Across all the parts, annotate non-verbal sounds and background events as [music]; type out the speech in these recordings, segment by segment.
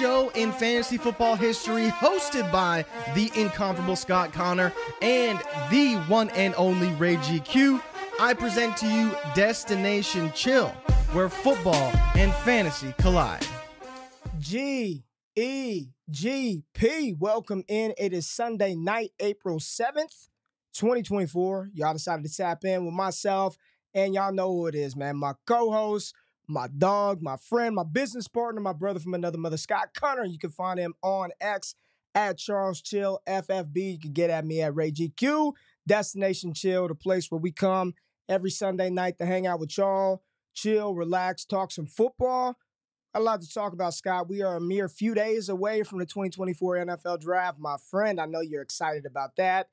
show in fantasy football history, hosted by the incomparable Scott Conner and the one and only Ray GQ. I present to you Destination Chill, where football and fantasy collide. G E G P. Welcome in. It is Sunday night, April 7th, 2024. Y'all decided to tap in with myself, and y'all know who it is, man. My co host, my dog, my friend, my business partner, my brother from another mother, Scott Conner. You can find him on X at Charles Chill FFB. You can get at me at Ray GQ. Destination Chill, the place where we come every Sunday night to hang out with y'all, chill, relax, talk some football. A lot to talk about, Scott. We are a mere few days away from the 2024 NFL draft. My friend, I know you're excited about that.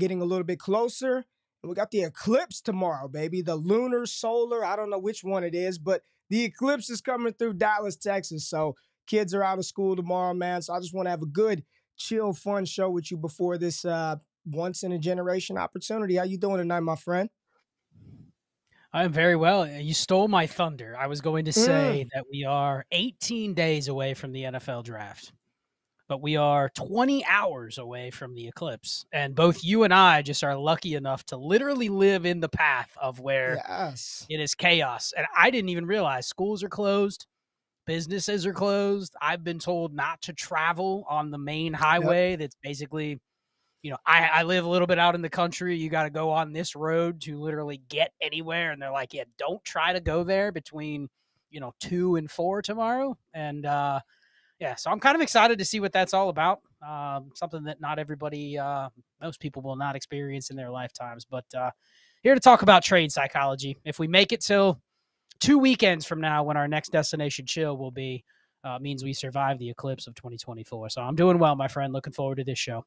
Getting a little bit closer. And we got the eclipse tomorrow, baby. The lunar, solar, I don't know which one it is, but the eclipse is coming through Dallas, Texas. So kids are out of school tomorrow, man. So I just want to have a good, chill, fun show with you before this uh, once in a generation opportunity. How you doing tonight, my friend? I'm very well. You stole my thunder. I was going to say mm. that we are 18 days away from the NFL draft, but we are 20 hours away from the eclipse. And both you and I just are lucky enough to literally live in the path of where yes. it is chaos. And I didn't even realize schools are closed, businesses are closed. I've been told not to travel on the main highway yep. that's basically you know, I, I live a little bit out in the country. You got to go on this road to literally get anywhere. And they're like, yeah, don't try to go there between, you know, two and four tomorrow. And, uh, yeah, so I'm kind of excited to see what that's all about. Um, something that not everybody, uh, most people will not experience in their lifetimes. But uh, here to talk about trade psychology. If we make it till two weekends from now, when our next destination chill will be, uh, means we survive the eclipse of 2024. So I'm doing well, my friend. Looking forward to this show.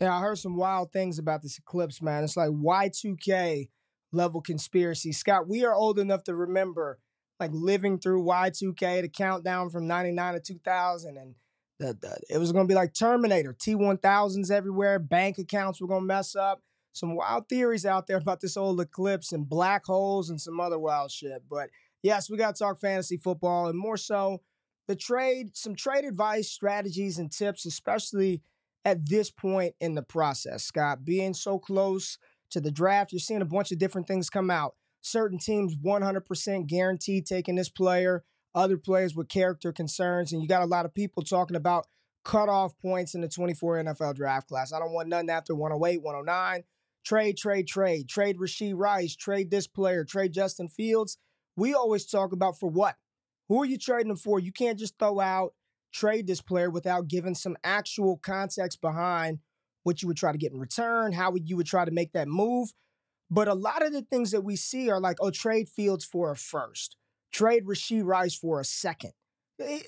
Yeah, I heard some wild things about this eclipse, man. It's like Y2K level conspiracy. Scott, we are old enough to remember like living through Y2K, the countdown from 99 to 2000. And the, the, it was going to be like Terminator, T1000s everywhere. Bank accounts were going to mess up. Some wild theories out there [laughs] about this old eclipse and black holes and some other wild shit. But yes, we got to talk fantasy football and more so the trade, some trade advice, strategies, and tips, especially at this point in the process, Scott. Being so close to the draft, you're seeing a bunch of different things come out. Certain teams 100% guaranteed taking this player, other players with character concerns, and you got a lot of people talking about cutoff points in the 24 NFL draft class. I don't want nothing after 108, 109. Trade, trade, trade. Trade Rashee Rice. Trade this player. Trade Justin Fields. We always talk about for what? Who are you trading them for? You can't just throw out trade this player without giving some actual context behind what you would try to get in return, how you would try to make that move. But a lot of the things that we see are like, oh, trade Fields for a first, trade Rashee Rice for a second. Eh,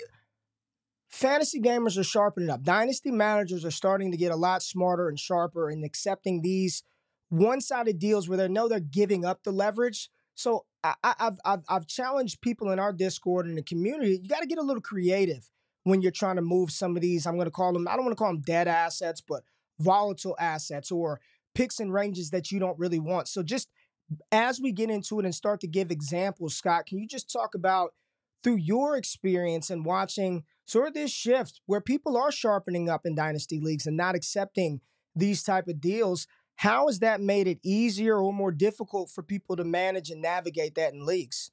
fantasy gamers are sharpening up. Dynasty managers are starting to get a lot smarter and sharper in accepting these one-sided deals where they know they're giving up the leverage. So I, have I've I've challenged people in our Discord and the community. You got to get a little creative when you're trying to move some of these, I'm going to call them, I don't want to call them dead assets, but volatile assets or picks and ranges that you don't really want. So just as we get into it and start to give examples, Scott, can you just talk about through your experience and watching sort of this shift where people are sharpening up in dynasty leagues and not accepting these type of deals? How has that made it easier or more difficult for people to manage and navigate that in leagues?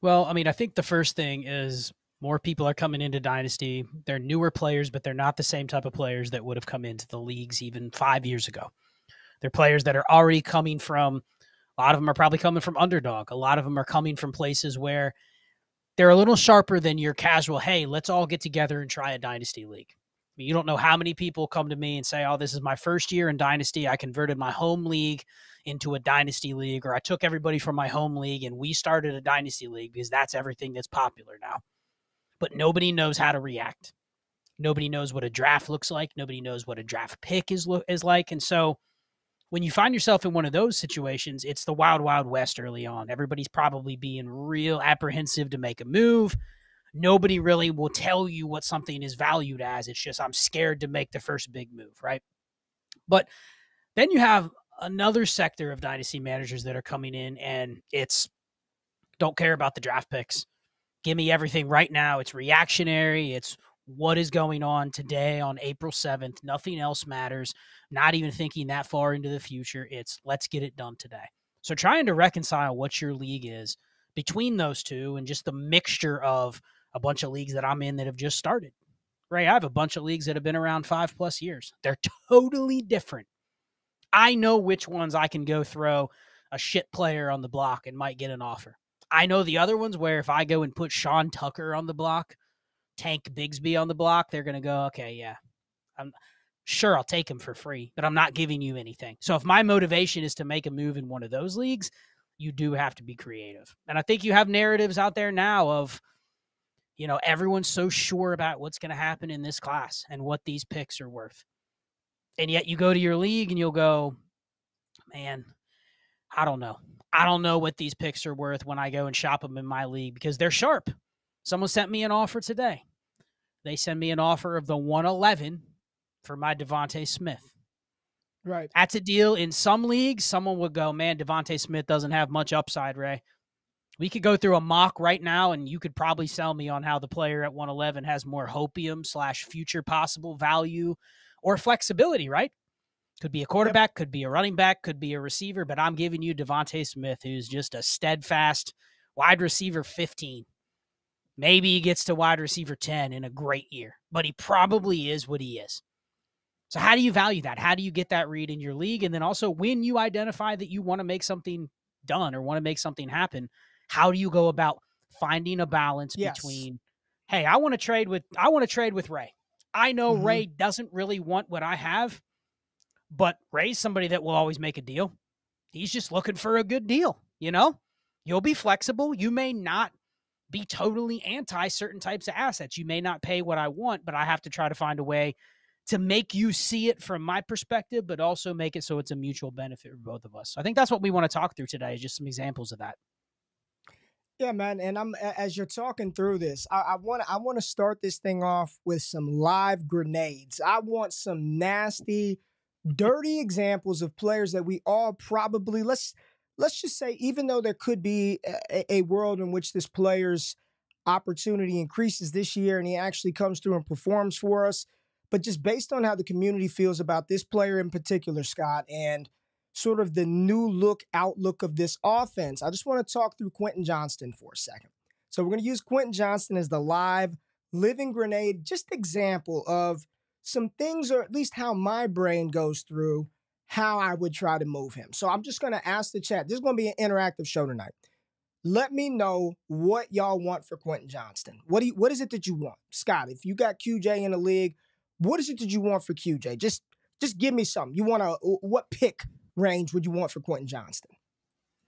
Well, I mean, I think the first thing is more people are coming into Dynasty. They're newer players, but they're not the same type of players that would have come into the leagues even five years ago. They're players that are already coming from, a lot of them are probably coming from underdog. A lot of them are coming from places where they're a little sharper than your casual, hey, let's all get together and try a Dynasty league. I mean, you don't know how many people come to me and say, oh, this is my first year in Dynasty. I converted my home league into a Dynasty league, or I took everybody from my home league and we started a Dynasty league because that's everything that's popular now but nobody knows how to react. Nobody knows what a draft looks like. Nobody knows what a draft pick is lo- is like. And so when you find yourself in one of those situations, it's the wild, wild west early on. Everybody's probably being real apprehensive to make a move. Nobody really will tell you what something is valued as. It's just, I'm scared to make the first big move, right? But then you have another sector of dynasty managers that are coming in, and it's don't care about the draft picks Give me everything right now. It's reactionary. It's what is going on today on April 7th. Nothing else matters. Not even thinking that far into the future. It's let's get it done today. So trying to reconcile what your league is between those two and just the mixture of a bunch of leagues that I'm in that have just started. Ray, I have a bunch of leagues that have been around five plus years. They're [laughs] totally different. I know which ones I can go throw a shit player on the block and might get an offer. I know the other ones where if I go and put Sean Tucker on the block, Tank Bigsby on the block, they're going to go, okay, yeah, I'm sure I'll take him for free, but I'm not giving you anything. So if my motivation is to make a move in one of those leagues, you do have to be creative. And I think you have narratives out there now of, you know, everyone's so sure about what's going to happen in this class and what these picks are worth. And yet you go to your league and you'll go, man, I don't know. I don't know what these picks are worth when I go and shop them in my league because they're sharp. Someone sent me an offer today. They send me an offer of the 111 for my DeVonta Smith. Right. That's a deal. In some leagues, someone would go, man, DeVonta Smith doesn't have much upside, Ray. We could go through a mock right now, and you could probably sell me on how the player at 111 has more hopium slash future possible value or flexibility, right? Could be a quarterback, yep. could be a running back, could be a receiver, but I'm giving you DeVonta Smith, who's just a steadfast wide receiver 15. Maybe he gets to wide receiver 10 in a great year, but he probably is what he is. So, how do you value that? How do you get that read in your league? And then also, when you identify that you want to make something done or want to make something happen, how do you go about finding a balance yes. between, hey, I want to trade with, I want to trade with Ray. I know mm-hmm. Ray doesn't really want what I have, but Ray's somebody that will always make a deal. He's just looking for a good deal, you know? You'll be flexible. You may not be totally anti certain types of assets. You may not pay what I want, but I have to try to find a way to make you see it from my perspective, but also make it so it's a mutual benefit for both of us. So I think that's what we want to talk through today, is just some examples of that. Yeah, man. And I'm as you're talking through this, I want I want to start this thing off with some live grenades. I want some nasty, dirty examples of players that we all probably let's let's just say, even though there could be a, a world in which this player's opportunity increases this year and he actually comes through and performs for us, but just based on how the community feels about this player in particular, Scott, and sort of the new look outlook of this offense, I just want to talk through Quentin Johnston for a second. So we're going to use Quentin Johnston as the live living grenade, just example of some things, or at least how my brain goes through how I would try to move him. So I'm just going to ask the chat. This is going to be an interactive show tonight. Let me know what y'all want for Quentin Johnston. What do you, what is it that you want, Scott? If you got QJ in the league, what is it that you want for QJ? Just just give me something. You want a uh, what pick range would you want for Quentin Johnston?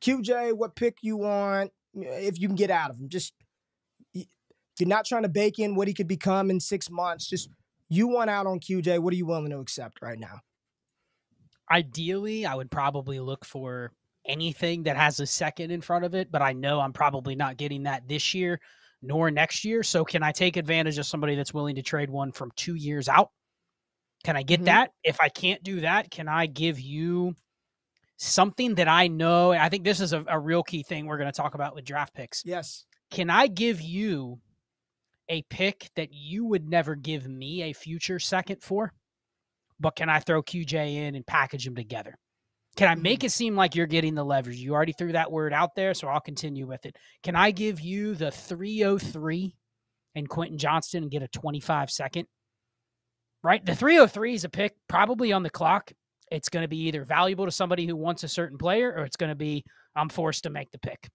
QJ, what pick you want? If you can get out of him, just you're not trying to bake in what he could become in six months. Just you want out on QJ. What are you willing to accept right now? Ideally, I would probably look for anything that has a second in front of it, but I know I'm probably not getting that this year nor next year. So can I take advantage of somebody that's willing to trade one from two years out? Can I get mm-hmm. that? If I can't do that, can I give you something that I know? I think this is a, a real key thing we're going to talk about with draft picks. Yes. Can I give you a pick that you would never give me a future second for? But can I throw QJ in and package them together? Can I make mm-hmm. it seem like you're getting the leverage? You already threw that word out there, so I'll continue with it. Can I give you the 303 and Quentin Johnston and get a 25 second? Right? The 303 is a pick probably on the clock. It's going to be either valuable to somebody who wants a certain player or it's going to be I'm forced to make the pick.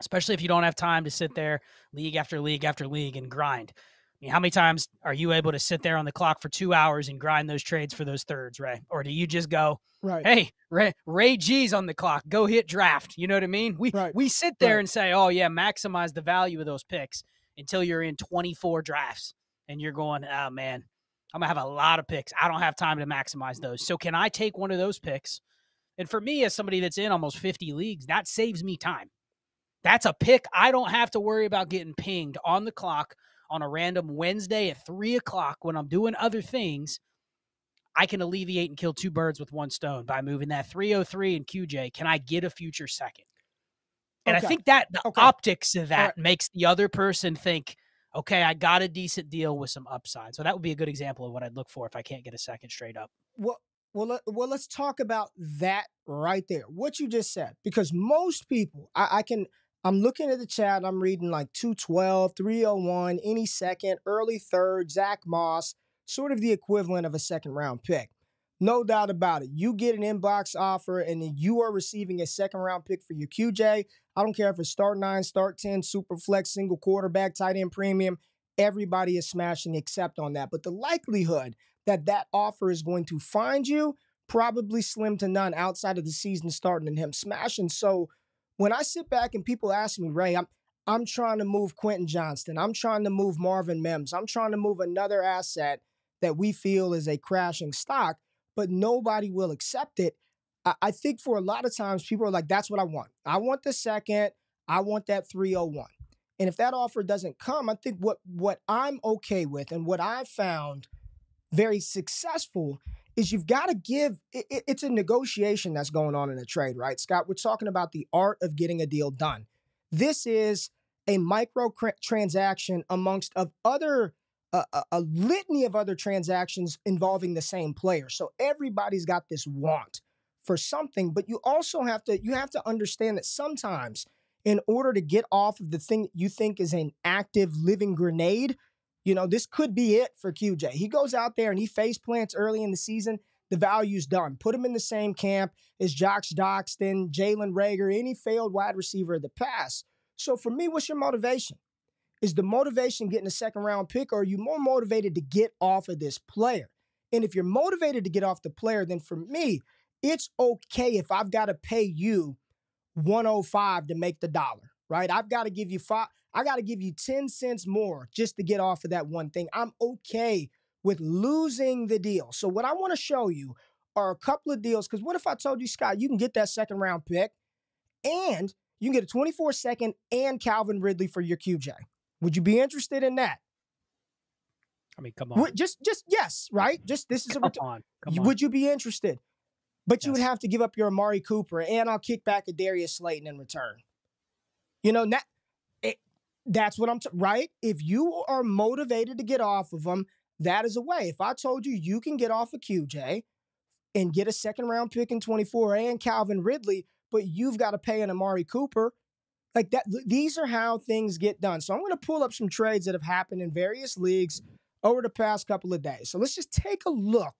Especially if you don't have time to sit there league after league after league and grind. I mean, how many times are you able to sit there on the clock for two hours and grind those trades for those thirds, Ray? Or do you just go, right. hey, Ray, Ray G's on the clock, go hit draft? You know what I mean? We right. we sit there right. and say, oh yeah, maximize the value of those picks until you're in 24 drafts and you're going, oh man, I'm gonna have a lot of picks. I don't have time to maximize those. So can I take one of those picks? And for me, as somebody that's in almost 50 leagues, that saves me time. That's a pick I don't have to worry about getting pinged on the clock on a random Wednesday at three o'clock when I'm doing other things, I can alleviate and kill two birds with one stone by moving that 303 and QJ. Can I get a future second? And Okay. I think that the Okay. optics of that right. makes the other person think, okay, I got a decent deal with some upside. So that would be a good example of what I'd look for if I can't get a second straight up. Well, well, well, let's talk about that right there. What you just said, because most people, I, I can, I'm looking at the chat, I'm reading like 212, 301, any second, early third, Zach Moss, sort of the equivalent of a second round pick. No doubt about it. You get an inbox offer and then you are receiving a second round pick for your QJ. I don't care if it's start nine, start 10, super flex, single quarterback, tight end premium. Everybody is smashing accept on that. But the likelihood that that offer is going to find you probably slim to none outside of the season starting and him smashing. So when I sit back and people ask me, Ray, I'm I'm trying to move Quentin Johnston. I'm trying to move Marvin Mims. I'm trying to move another asset that we feel is a crashing stock, but nobody will accept it. I, I think for a lot of times people are like, that's what I want. I want the second. I want that 301. And if that offer doesn't come, I think what what I'm okay with and what I've found very successful is you've got to give it, it- it's a negotiation that's going on in a trade, right? Scott, we're talking about the art of getting a deal done. This is a micro cr- transaction amongst of other a, a- a litany of other transactions involving the same player. So everybody's got this want for something, but you also have to you have to understand that sometimes in order to get off of the thing you think is an active living grenade, you know, this could be it for QJ. He goes out there and he face plants early in the season. The value's done. Put him in the same camp as Josh Doctson, Jalen Reagor, any failed wide receiver of the past. So for me, what's your motivation? Is the motivation getting a second round pick, or are you more motivated to get off of this player? And if you're motivated to get off the player, then for me, it's okay if I've got to pay you 105 to make the dollar, right? I've got to give you five, I got to give you 10 cents more just to get off of that one thing. I'm okay with losing the deal. So, what I want to show you are a couple of deals. Because what if I told you, Scott, you can get that second round pick and you can get a 24 second and Calvin Ridley for your QJ? Would you be interested in that? I mean, come on. Just, just yes, right? Just this is a come on. Come on. Would you be interested? But you would have to give up your Amari Cooper, and I'll kick back a Darius Slayton in return. You know, that, that's what I'm t- right. If you are motivated to get off of them, that is a way. If I told you you can get off of QJ and get a second round pick in 24 and Calvin Ridley, but you've got to pay an Amari Cooper, like that. th- These are how things get done. So I'm going to pull up some trades that have happened in various leagues over the past couple of days. So let's just take a look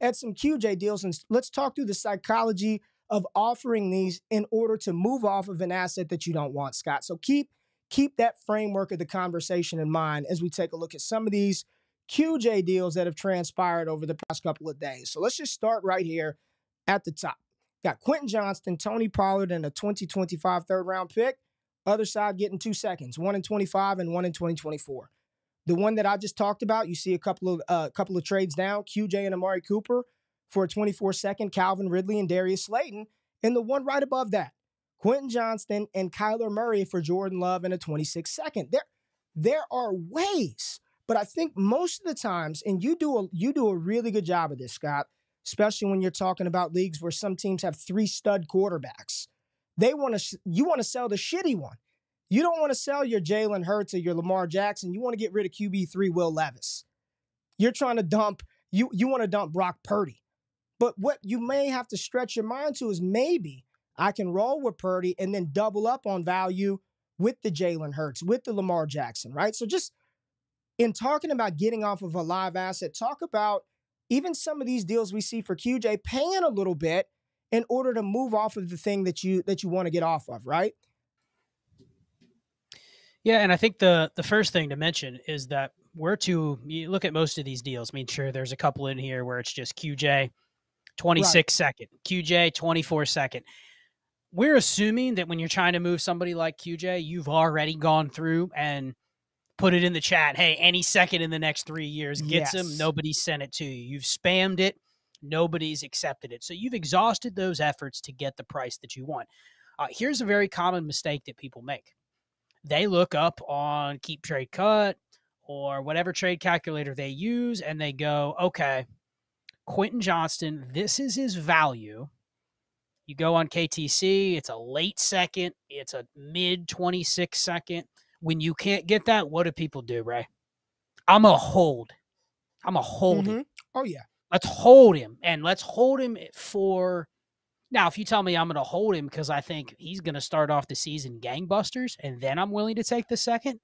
at some QJ deals and let's talk through the psychology of offering these in order to move off of an asset that you don't want, Scott. So keep keep that framework of the conversation in mind as we take a look at some of these QJ deals that have transpired over the past couple of days. So let's just start right here at the top. Got Quentin Johnston, Tony Pollard, and a 2025 third round pick. Other side getting two seconds, one in 25 and one in 2024. The one that I just talked about, you see a couple of uh, couple of trades down, QJ and Amari Cooper for a 24 second, Calvin Ridley and Darius Slayton. And the one right above that, Quentin Johnston and Kyler Murray for Jordan Love in a 26 second. There, there are ways, but I think most of the times, and you do a you do a really good job of this, Scott, especially when you're talking about leagues where some teams have three stud quarterbacks. They want to you want to sell the shitty one. You don't want to sell your Jalen Hurts or your Lamar Jackson. You want to get rid of QB3 Will Levis. You're trying to dump, you you want to dump Brock Purdy. But what you may have to stretch your mind to is maybe I can roll with Purdy and then double up on value with the Jalen Hurts, with the Lamar Jackson, right? So just in talking about getting off of a live asset, talk about even some of these deals we see for QJ paying a little bit in order to move off of the thing that you that you want to get off of, right? Yeah, and I think the the first thing to mention is that we're to you look at most of these deals. I mean, sure, there's a couple in here where it's just QJ, 26 second, QJ, 24 second. We're assuming that when you're trying to move somebody like QJ, you've already gone through and put it in the chat. Hey, any second in the next three years gets him. Yes. Nobody sent it to you. You've spammed it. Nobody's accepted it. So you've exhausted those efforts to get the price that you want. Uh, here's a very common mistake that people make they look up on Keep Trade Cut or whatever trade calculator they use and they go, okay, Quentin Johnston, this is his value. You go on KTC, it's a late second, it's a mid 26 second. When you can't get that, what do people do, Ray? I'm a hold. I'm a hold Mhm. him. Oh yeah. Let's hold him and let's hold him for now. If you tell me I'm going to hold him because I think he's going to start off the season gangbusters and then I'm willing to take the second,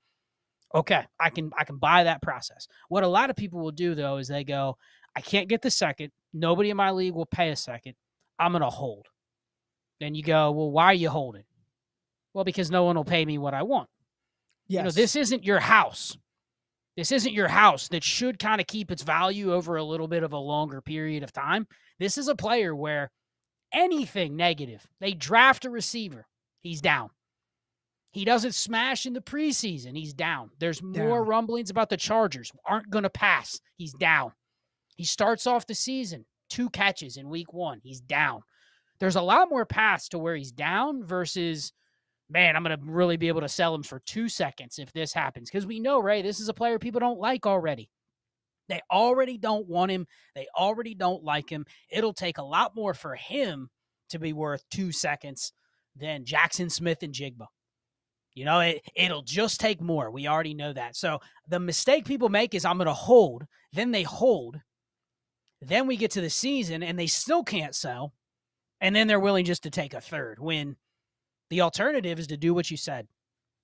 okay, I can I can buy that process. What a lot of people will do though is they go, I can't get the second. Nobody in my league will pay a second. I'm going to hold. Then you go, well, why are you holding? Well, because no one will pay me what I want. Yes. You know, this isn't your house. This isn't your house that should kind of keep its value over a little bit of a longer period of time. This is a player where anything negative, they draft a receiver, he's down. He doesn't smash in the preseason, he's down. There's more Down. rumblings about the Chargers aren't going to pass, he's down. He starts off the season, two catches in week one, he's down. There's a lot more paths to where he's down versus man, I'm going to really be able to sell him for two seconds if this happens. Because we know, Ray, this is a player people don't like already. They already don't want him. They already don't like him. It'll take a lot more for him to be worth two seconds than Jaxon Smith-Njigba. You know, it, it'll just take more. We already know that. So the mistake people make is I'm going to hold. Then they hold. Then we get to the season and they still can't sell. And then they're willing just to take a third when the alternative is to do what you said.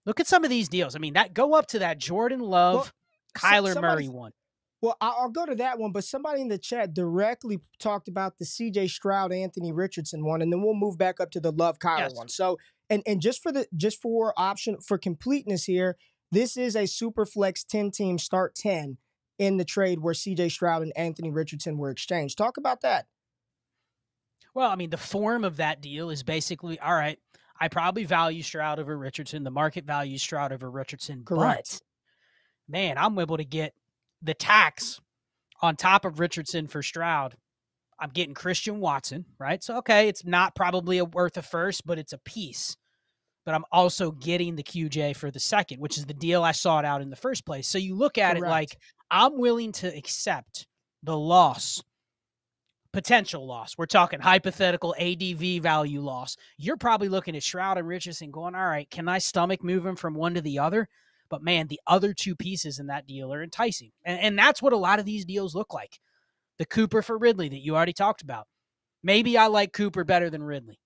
Look at some of these deals. I mean, that go up to that Jordan Love, so- Kyler Murray one. Well, I'll go to that one, but somebody in the chat directly talked about the CJ Stroud, Anthony Richardson one, and then we'll move back up to the Love Kyler Yes. one. So, and and just for the just for option for completeness here, this is a super flex 10 team start 10 in the trade where CJ Stroud and Anthony Richardson were exchanged. Talk about that. Well, I mean, the form of that deal is basically all right. I probably value Stroud over Richardson. The market values Stroud over Richardson. Correct. But man, I'm able to get the tax on top of Richardson for Stroud. I'm getting Christian Watson, right? So okay, it's not probably a worth a first, but it's a piece. But I'm also getting the QJ for the second, which is the deal I sought out in the first place. So you look at it like I'm willing to accept the loss, potential loss. We're talking hypothetical ADV value loss. You're probably looking at Stroud and Richardson going, all right, can I stomach moving from one to the other? But man, the other two pieces in that deal are enticing. And, and that's what a lot of these deals look like. The Cooper for Ridley that you already talked about. Maybe I like Cooper better than Ridley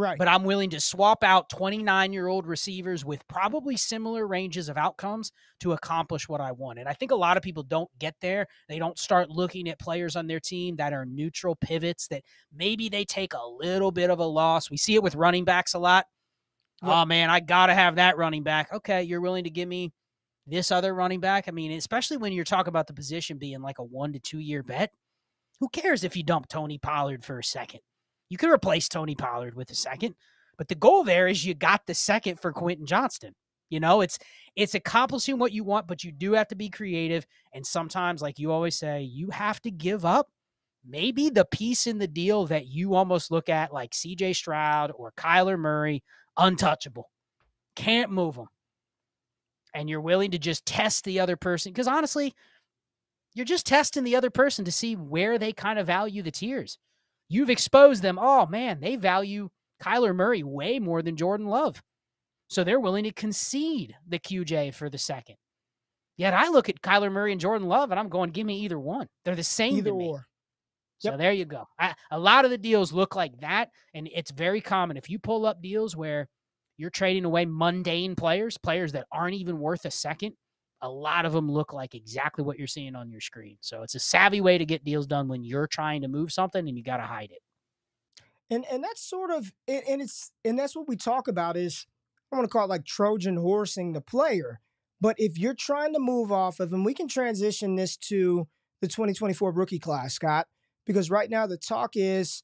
Right. but I'm willing to swap out 29 year old receivers with probably similar ranges of outcomes to accomplish what I want. And I think a lot of people don't get there. They don't start looking at players on their team that are neutral pivots that maybe they take a little bit of a loss. We see it with running backs a lot. Yep. Oh man, I got to have that running back. Okay, you're willing to give me this other running back? I mean, especially when you're talking about the position being like a one to two year bet. Who cares if you dump Tony Pollard for a second? You could replace Tony Pollard with a second, but the goal there is you got the second for Quentin Johnston. You know, it's it's accomplishing what you want, but you do have to be creative. And sometimes, like you always say, you have to give up maybe the piece in the deal that you almost look at, like CJ Stroud or Kyler Murray, untouchable. Can't move them. And you're willing to just test the other person. Because honestly, you're just testing the other person to see where they kind of value the tiers. You've exposed them. Oh man, they value Kyler Murray way more than Jordan Love. So they're willing to concede the QJ for the second. Yet I look at Kyler Murray and Jordan Love and I'm going, give me either one. They're the same Either to me. or. So there you go. I, a lot of the deals look like that, and it's very common. If you pull up deals where you're trading away mundane players, players that aren't even worth a second, a lot of them look like exactly what you're seeing on your screen. So it's a savvy way to get deals done when you're trying to move something and you got to hide it. and and that's sort of and, it's and that's what we talk about is I want to call it like Trojan horsing the player. But if you're trying to move off of, and we can transition this to the 2024 rookie class, Scott, because right now the talk is,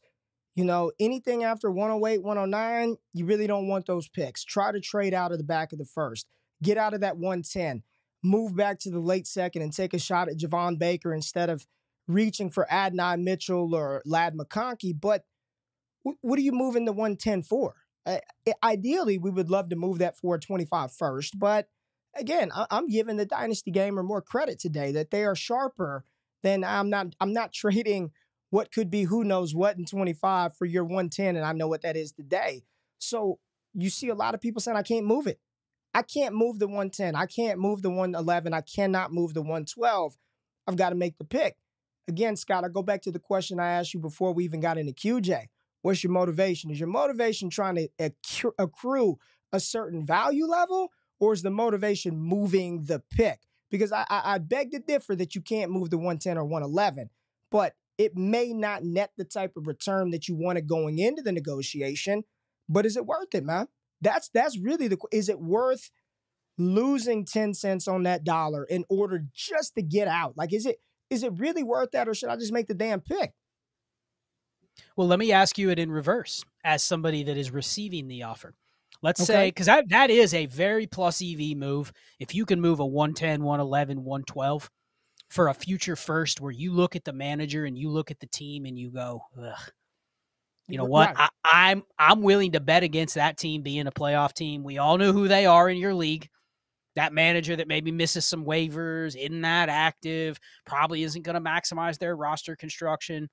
you know, anything after 108, 109, you really don't want those picks. Try to trade out of the back of the first, get out of that 110, move back to the late second and take a shot at Javon Baker instead of reaching for Adonai Mitchell or Ladd McConkey. But wh- what are you moving the 110 for? Uh, ideally, we would love to move that for 25 first, but again, I- I'm giving the Dynasty Gamer more credit today that they are sharper than I'm not. I'm not trading what could be who knows what in 25 for your 110, and I know what that is today. So you see a lot of people saying, I can't move it. I can't move the 110. I can't move the 111. I cannot move the 112. I've got to make the pick. Again, Scott, I go back to the question I asked you before we even got into QJ. What's your motivation? Is your motivation trying to accrue a certain value level, or is the motivation moving the pick? Because I, I, I beg to differ that you can't move the 110 or 111, but it may not net the type of return that you wanted going into the negotiation. But is it worth it, man? That's that's really the is it worth losing 10 cents on that dollar in order just to get out? Like, is it is it really worth that, or should I just make the damn pick? Well, let me ask you it in reverse as somebody that is receiving the offer. Let's okay. say, because that, that is a very plus EV move. If you can move a 110, 111, 112 for a future first where you look at the manager and you look at the team and you go, Ugh. You know what? I, I'm I'm willing to bet against that team being a playoff team. We all know who they are in your league. That manager that maybe misses some waivers, isn't that active, probably isn't going to maximize their roster construction.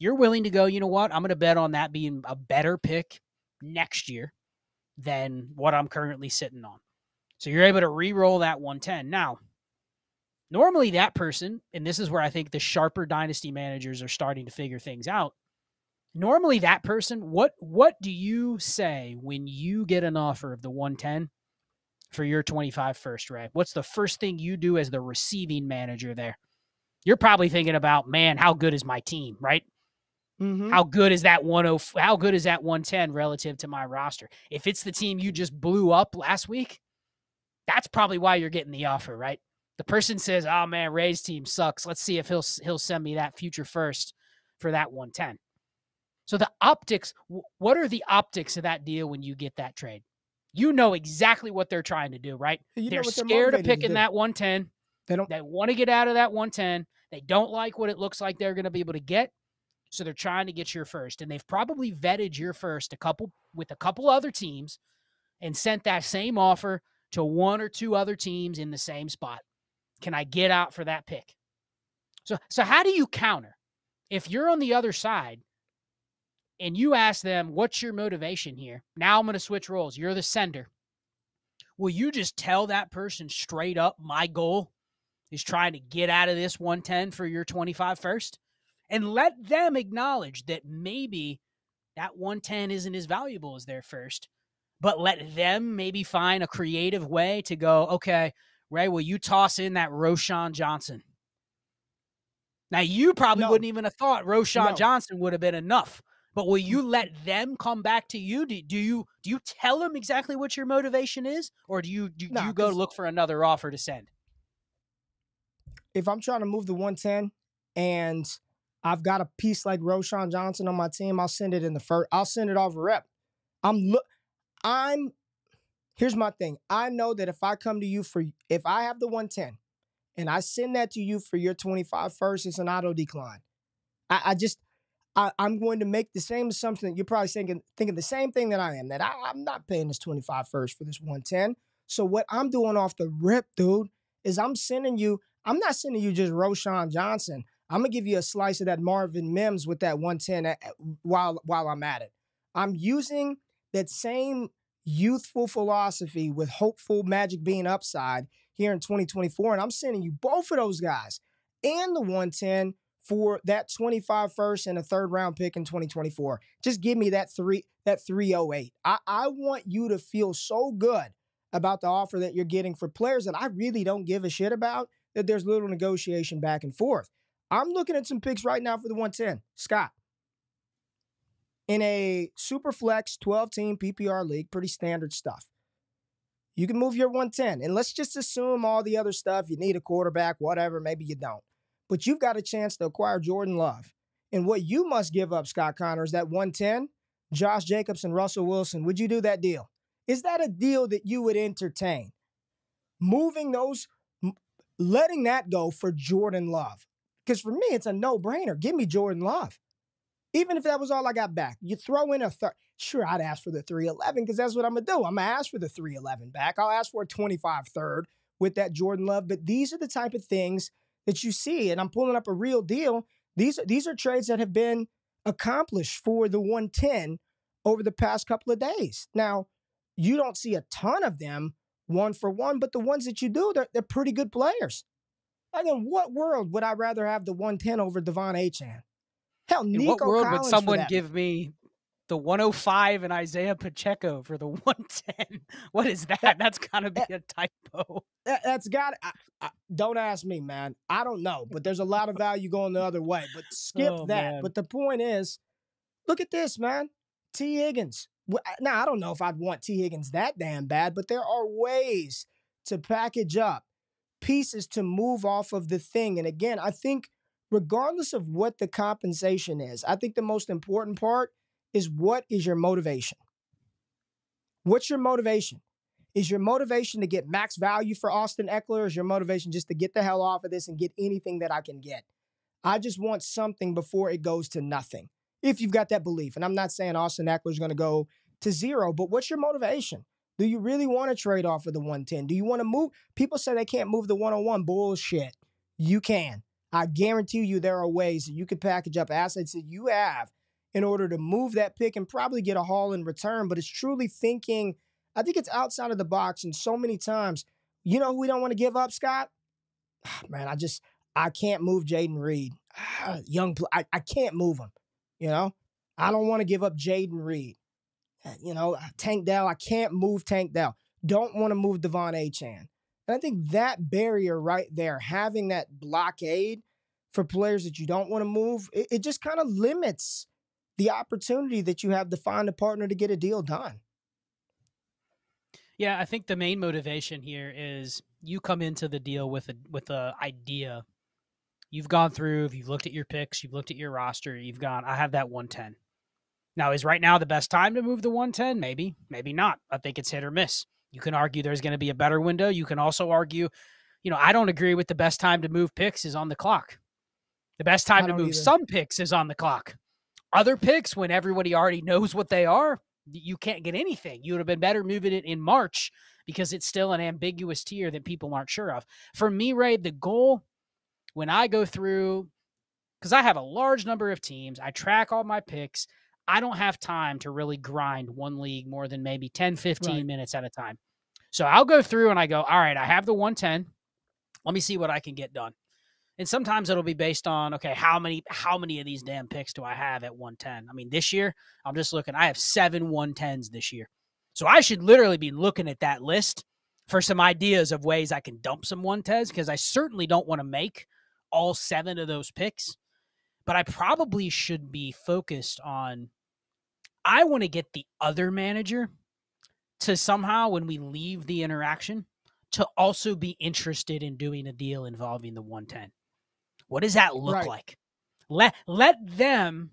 You're willing to go, you know what? I'm going to bet on that being a better pick next year than what I'm currently sitting on. So you're able to re-roll that 110. Now, normally that person, and this is where I think the sharper dynasty managers are starting to figure things out. Normally that person, what what do you say when you get an offer of the 110 for your 25 first, Ray? What's the first thing you do as the receiving manager there? You're probably thinking about, man, how good is my team, right? Mm-hmm. How good is that 10 how good is that 110 relative to my roster? If it's the team you just blew up last week, that's probably why you're getting the offer, right? The person says, "Oh man, Ray's team sucks. Let's see if he'll he'll send me that future first for that 110." So the optics, what are the optics of that deal when you get that trade? You know exactly what they're trying to do, right? You they're scared of picking that 110. They don't they want to get out of that 110. They don't like what it looks like they're going to be able to get. So they're trying to get your first, and they've probably vetted your first a couple with a couple other teams, and sent that same offer to one or two other teams in the same spot. Can I get out for that pick? So, so how do you counter if you're on the other side and you ask them, "What's your motivation here?" Now I'm going to switch roles. You're the sender. Will you just tell that person straight up, "My goal is trying to get out of this 110 for your 25 first?" and let them acknowledge that maybe that 110 isn't as valuable as their first, but let them maybe find a creative way to go, okay, Ray, will you toss in that Roschon Johnson? Now, you probably no. wouldn't even have thought Roschon no. Johnson would have been enough. But will you mm. let them come back to you? Do, do you do you tell them exactly what your motivation is, or do you do, no, you go look for another offer to send? If I'm trying to move the 110 and I've got a piece like Roschon Johnson on my team. I'll send it in the first. I'll send it off a rep. I'm look. I'm. Here's my thing. I know that if I come to you for if I have the 110 and I send that to you for your 25 first, it's an auto decline. I, I just I, am going to make the same assumption that you're probably thinking thinking the same thing that I am. That I, I'm not paying this 25 first for this 110. So what I'm doing off the rip, dude, is I'm sending you. I'm not sending you just Roschon Johnson. I'm gonna give you a slice of that Marvin Mims with that 110 while while I'm at it. I'm using that same youthful philosophy with hopeful magic being upside here in 2024, and I'm sending you both of those guys and the 110 for that 25 first and a third round pick in 2024. Just give me that three that 308. I, I want you to feel so good about the offer that you're getting for players that I really don't give a shit about that there's little negotiation back and forth. I'm looking at some picks right now for the 110. Scott. In a super flex 12 team PPR league, pretty standard stuff. You can move your 110. And let's just assume all the other stuff. You need a quarterback, whatever, maybe you don't. But you've got a chance to acquire Jordan Love. And what you must give up, Scott Conner, is that 110, Josh Jacobs and Russell Wilson. Would you do that deal? Is that a deal that you would entertain? Moving those, letting that go for Jordan Love. Because for me, it's a no brainer. Give me Jordan Love. Even if that was all I got back, you throw in a third. Sure, I'd ask for the 311 because that's what I'm going to do. I'm going to ask for the 311 back. I'll ask for a 25 third with that Jordan Love. But these are the type of things that you see. And I'm pulling up a real deal. These these are trades that have been accomplished for the 110 over the past couple of days. Now, you don't see a ton of them one for one, but the ones that you do, they're, they're pretty good players. Like in what world would I rather have the 110 over De'Von Achane? Hell, In Nico what world Collins would someone give me the 105 and Isaiah Pacheco for the [laughs] 110? What is that? That's gotta be a typo. That, that's got. I, I, don't ask me, man. I don't know, but there's a lot of value going the other way. But [laughs] skip Oh, that. man. But the point is, look at this, man. T. Higgins. Now I don't know if I'd want T. Higgins that damn bad, but there are ways to package up pieces to move off of the thing. And again, I think regardless of what the compensation is, I think the most important part is what is your motivation. What's your motivation? Is your motivation to get max value for Austin Ekeler? Is your motivation just to get the hell off of this and get anything that I can get? I just want something before it goes to nothing. If you've got that belief, and I'm not saying Austin Ekeler is going to go to zero, but what's your motivation? Do you really want to trade off of the 110? Do you want to move? People say they can't move the 101. Bullshit. You can. I guarantee you there are ways that you can package up assets that you have in order to move that pick and probably get a haul in return. But it's truly thinking, I think it's outside of the box. And so many times, you know who we don't want to give up, Scott? Ah, man, I just, I can't move Jayden Reed. Ah, young, I, I can't move him. You know, I don't want to give up Jayden Reed. Uh, You know, ah, Tank Dell, I can't move Tank Dell. Don't want to move De'Von Achane. And I think that barrier right there, having that blockade for players that you don't want to move, it, it just kind of limits the opportunity that you have to find a partner to get a deal done. Yeah, I think the main motivation here is you come into the deal with a with a idea. You've gone through, if you've looked at your picks, you've looked at your roster, you've gone, I have that 110. Now, is right now the best time to move the 110? Maybe, maybe not. I think it's hit or miss. You can argue there's going to be a better window. You can also argue, you know, I don't agree with the best time to move picks is on the clock. The best time to move either. some picks is on the clock. Other picks, when everybody already knows what they are, you can't get anything. You would have been better moving it in March because it's still an ambiguous tier that people aren't sure of. For me, Ray, the goal when I go through, because I have a large number of teams, I track all my picks. I don't have time to really grind one league more than maybe 10, 15 Right. minutes at a time. So I'll go through and I go, all right, I have the 110. Let me see what I can get done. And sometimes it'll be based on, okay, how many how many of these damn picks do I have at 110? I mean, this year, I'm just looking, I have seven 110s this year. So I should literally be looking at that list for some ideas of ways I can dump some 110s because I certainly don't want to make all seven of those picks. But I probably should be focused on I want to get the other manager to somehow, when we leave the interaction, to also be interested in doing a deal involving the 110. What does that look Right. like? Let let them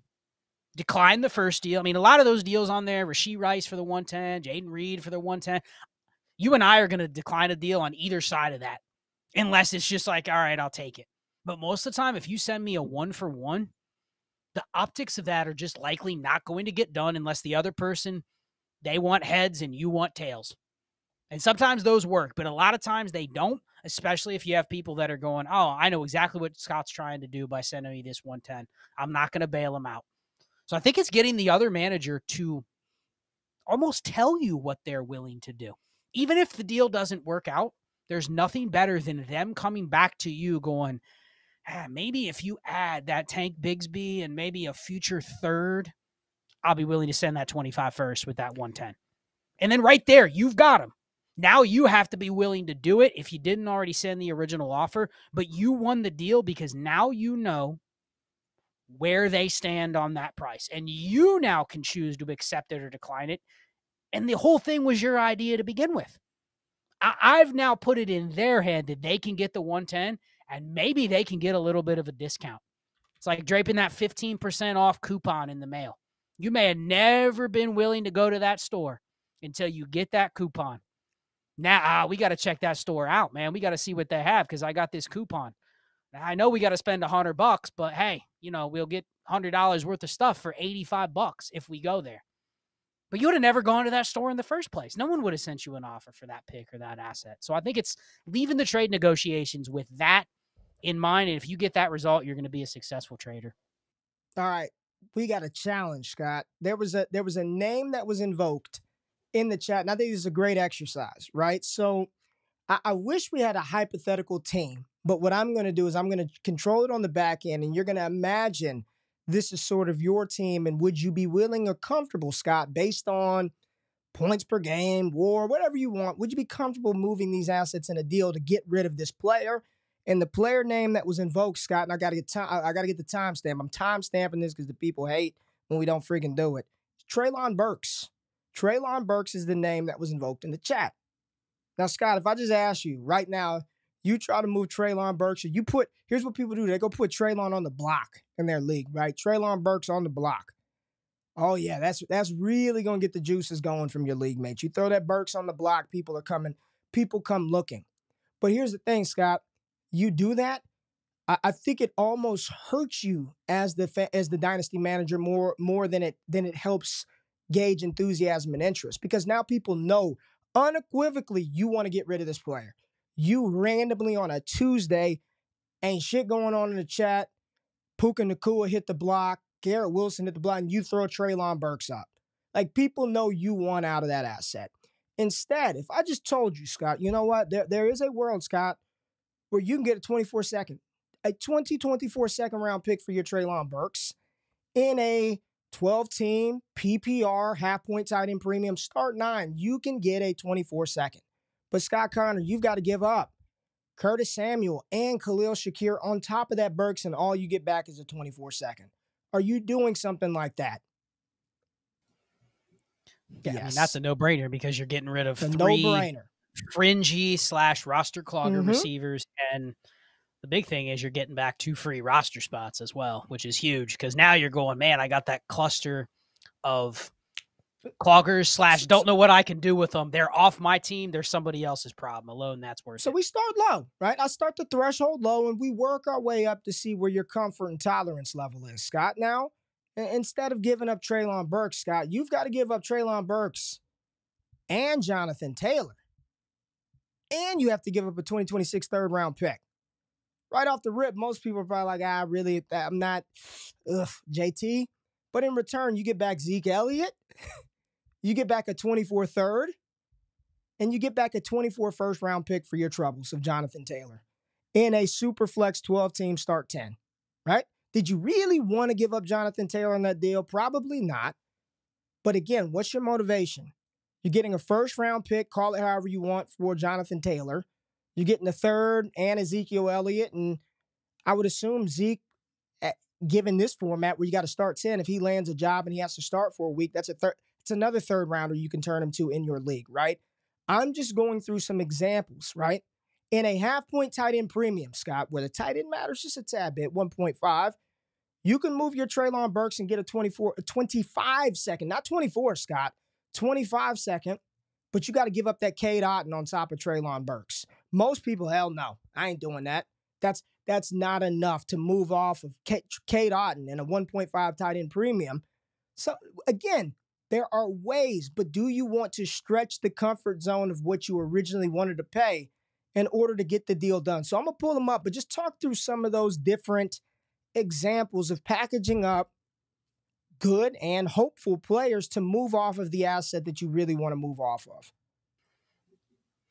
decline the first deal. I mean, a lot of those deals on there, Rashee Rice for the 110, Jayden Reed for the 110. You and I are going to decline a deal on either side of that, unless it's just like, all right, I'll take it. But most of the time, if you send me a one for one, the optics of that are just likely not going to get done unless the other person they want heads and you want tails. And sometimes those work, but a lot of times they don't, especially if you have people that are going, Oh, I know exactly what Scott's trying to do by sending me this 110. I'm not going to bail him out. So I think it's getting the other manager to almost tell you what they're willing to do. Even if the deal doesn't work out, there's nothing better than them coming back to you going, ah, maybe if you add that Tank Bigsby and maybe a future third, I'll be willing to send that 25 first with that 110. And then right there, you've got them. Now you have to be willing to do it if you didn't already send the original offer, but you won the deal because now you know where they stand on that price. And you now can choose to accept it or decline it. And the whole thing was your idea to begin with. I- I've now put it in their head that they can get the 110 and maybe they can get a little bit of a discount. It's like draping that 15% off coupon in the mail. You may have never been willing to go to that store until you get that coupon. Now ah, we got to check that store out, man. We got to see what they have because I got this coupon. I know we got to spend a hundred bucks, but hey, you know we'll get hundred dollars worth of stuff for eighty-five bucks if we go there. But you would have never gone to that store in the first place. No one would have sent you an offer for that pick or that asset. So I think it's leaving the trade negotiations with that in mind. And if you get that result, you're going to be a successful trader. All right. We got a challenge, Scott. There was a there was a name that was invoked in the chat, and I think this is a great exercise, right? So I, I wish we had a hypothetical team, but what I'm going to do is I'm going to control it on the back end, and you're going to imagine this is sort of your team, and would you be willing or comfortable, Scott, based on points per game, war, whatever you want? Would you be comfortable moving these assets in a deal to get rid of this player? And the player name that was invoked, Scott, and I gotta get time. I gotta get the timestamp. I'm timestamping this because the people hate when we don't freaking do it. Treylon Burks. Treylon Burks is the name that was invoked in the chat. Now, Scott, if I just ask you right now, you try to move Treylon Burks, you put here's what people do: they go put Treylon on the block in their league, right? Treylon Burks on the block. Oh yeah, that's that's really gonna get the juices going from your league mates. You throw that Burks on the block, people are coming, people come looking. But here's the thing, Scott you do that, I, I think it almost hurts you as the as the dynasty manager more more than it than it helps gauge enthusiasm and interest because now people know unequivocally you want to get rid of this player. You randomly on a Tuesday, ain't shit going on in the chat. Puka Nacua hit the block, Garrett Wilson hit the block, and you throw Treylon Burks up. Like people know you want out of that asset. Instead, if I just told you, Scott, you know what? There, there is a world, Scott, where you can get a 24 second, a 20, 24 second round pick for your Treylon Burks in a 12 team PPR half point tight end premium start nine. You can get a 24 second. But Scott Conner, you've got to give up Curtis Samuel and Khalil Shakir on top of that Burks, and all you get back is a 24 second. Are you doing something like that? Yeah, yes. I mean, that's a no brainer because you're getting rid of no brainer fringy slash roster clogger mm-hmm. receivers. And the big thing is you're getting back two free roster spots as well, which is huge because now you're going, man, I got that cluster of cloggers slash don't know what I can do with them. They're off my team. They're somebody else's problem. Alone, that's worth so it. we start low, right? I start the threshold low and we work our way up to see where your comfort and tolerance level is. Scott, now, instead of giving up Treylon Burks, Scott, you've got to give up Treylon Burks and Jonathan Taylor and you have to give up a 2026 third round pick. Right off the rip, most people are probably like, ah, really, I'm not, ugh, JT. But in return, you get back Zeke Elliott, you get back a 24 third, and you get back a 24 first round pick for your troubles of Jonathan Taylor in a super flex 12 team start 10, right? Did you really want to give up Jonathan Taylor on that deal? Probably not. But again, what's your motivation? You're getting a first round pick, call it however you want, for Jonathan Taylor. You're getting a third and Ezekiel Elliott. And I would assume Zeke, at, eh, given this format where you got to start 10, if he lands a job and he has to start for a week, that's a third, it's another third rounder you can turn him to in your league, right? I'm just going through some examples, right? In a half point tight end premium, Scott, where the tight end matters just a tad bit, 1.5, you can move your Treylon Burks and get a 24, a 25 second, not 24, Scott, 25 second, but you got to give up that Cade Otton on top of Treylon Burks. Most people, hell no, I ain't doing that. That's that's not enough to move off of Cade Otton and a 1.5 tight end premium. So again, there are ways, but do you want to stretch the comfort zone of what you originally wanted to pay in order to get the deal done? So I'm gonna pull them up, but just talk through some of those different examples of packaging up good and hopeful players to move off of the asset that you really want to move off of.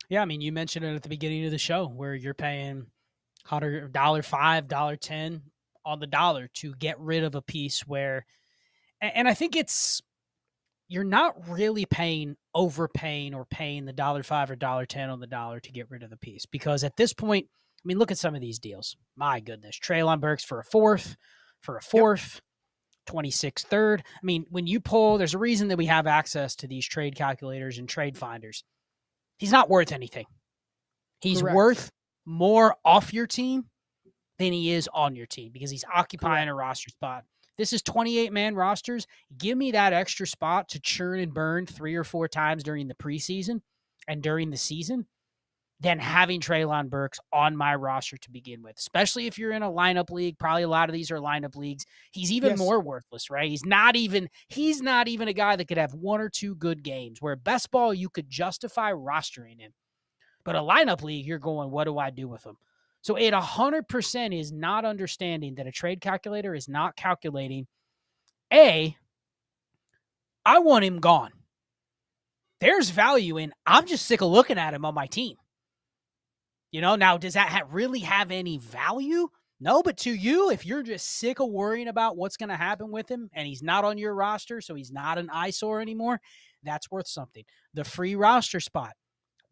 Yeah, I mean, you mentioned it at the beginning of the show where you're paying dollar five, dollar ten on the dollar to get rid of a piece where, and I think it's you're not really paying overpaying or paying the dollar five or dollar ten on the dollar to get rid of the piece because at this point, I mean, look at some of these deals. My goodness, Treylon Burks for a fourth, for a fourth. Yep 26th, third. I mean, when you pull, there's a reason that we have access to these trade calculators and trade finders. He's not worth anything. He's Correct. worth more off your team than he is on your team because he's occupying Correct. a roster spot. This is 28 man rosters. Give me that extra spot to churn and burn three or four times during the preseason and during the season than having Treylon Burks on my roster to begin with, especially if you're in a lineup league. Probably a lot of these are lineup leagues. He's even yes. more worthless, right? He's not even he's not even a guy that could have one or two good games. Where best ball you could justify rostering him, but a lineup league, you're going, what do I do with him? So it 100% is not understanding that a trade calculator is not calculating A, I want him gone. There's value in I'm just sick of looking at him on my team. You know, now does that ha- really have any value? No, but to you, if you're just sick of worrying about what's going to happen with him and he's not on your roster, so he's not an eyesore anymore, that's worth something. The free roster spot,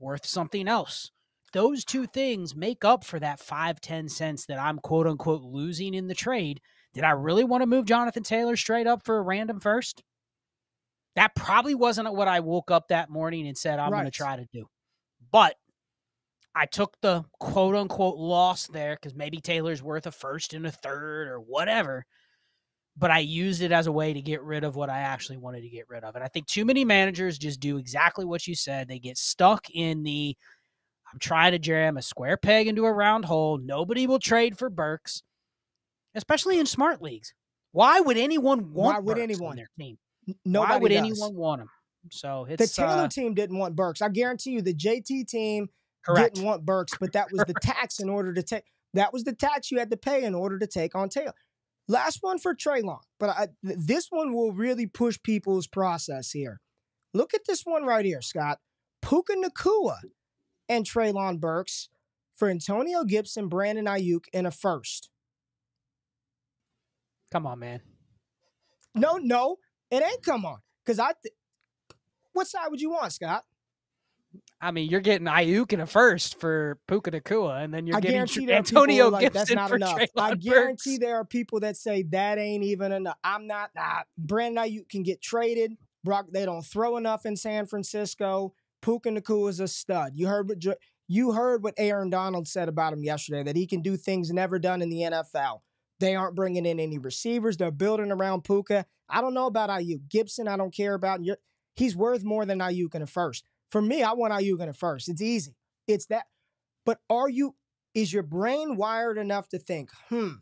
worth something else. Those two things make up for that five, 10 cents that I'm quote unquote losing in the trade. Did I really want to move Jonathan Taylor straight up for a random first? That probably wasn't what I woke up that morning and said I'm right. going to try to do. But I took the quote unquote loss there because maybe Taylor's worth a first and a third or whatever. But I used it as a way to get rid of what I actually wanted to get rid of. And I think too many managers just do exactly what you said. They get stuck in the I'm trying to jam a square peg into a round hole. Nobody will trade for Burks, especially in smart leagues. Why would anyone want Why would Burks anyone? on their team? Nobody Why would does. anyone want him? So the Taylor uh, team didn't want Burks. I guarantee you, the JT team Correct. didn't want Burks, but that was the [laughs] tax in order to take. That was the tax you had to pay in order to take on Taylor. Last one for Treylon, but I, this one will really push people's process here. Look at this one right here, Scott. Puka Nacua and Treylon Burks for Antonio Gibson, Brandon Aiyuk, in a first. Come on, man. No, no, it ain't come on. Because I, th- what side would you want, Scott? I mean, you're getting Aiyuk in a first for Puka Nacua, and then you're I getting Antonio like, Gibson that's not for enough. Treylon I guarantee there are people that say that ain't even enough. I'm not. Nah, Brandon Aiyuk can get traded. Brock, they don't throw enough in San Francisco. Puka Nacua is a stud. You heard what you heard what Aaron Donald said about him yesterday that he can do things never done in the NFL. They aren't bringing in any receivers. They're building around Puka. I don't know about Aiyuk. Gibson, I don't care about. You. He's worth more than Aiyuk in a first. For me, I want Aiyuk in a first. It's easy. It's that. But are you, is your brain wired enough to think, hmm,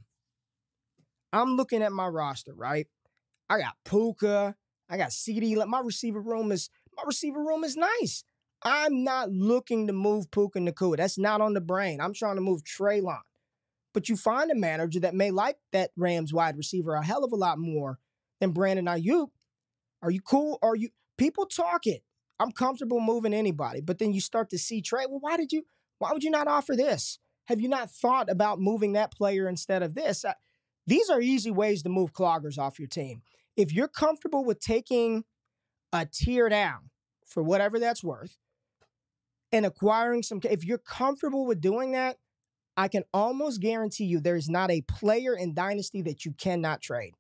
I'm looking at my roster, right? I got Puka. I got CD. My receiver room is my receiver room is nice. I'm not looking to move Puka Nacua. That's not on the brain. I'm trying to move Treylon. But you find a manager that may like that Rams wide receiver a hell of a lot more than Brandon Aiyuk. Are you cool? Are you people talk it? I'm comfortable moving anybody. But then you start to see trade. Well, why did you? Why would you not offer this? Have you not thought about moving that player instead of this? Uh, these are easy ways to move cloggers off your team. If you're comfortable with taking a tier down for whatever that's worth and acquiring some, if you're comfortable with doing that, I can almost guarantee you there is not a player in Dynasty that you cannot trade.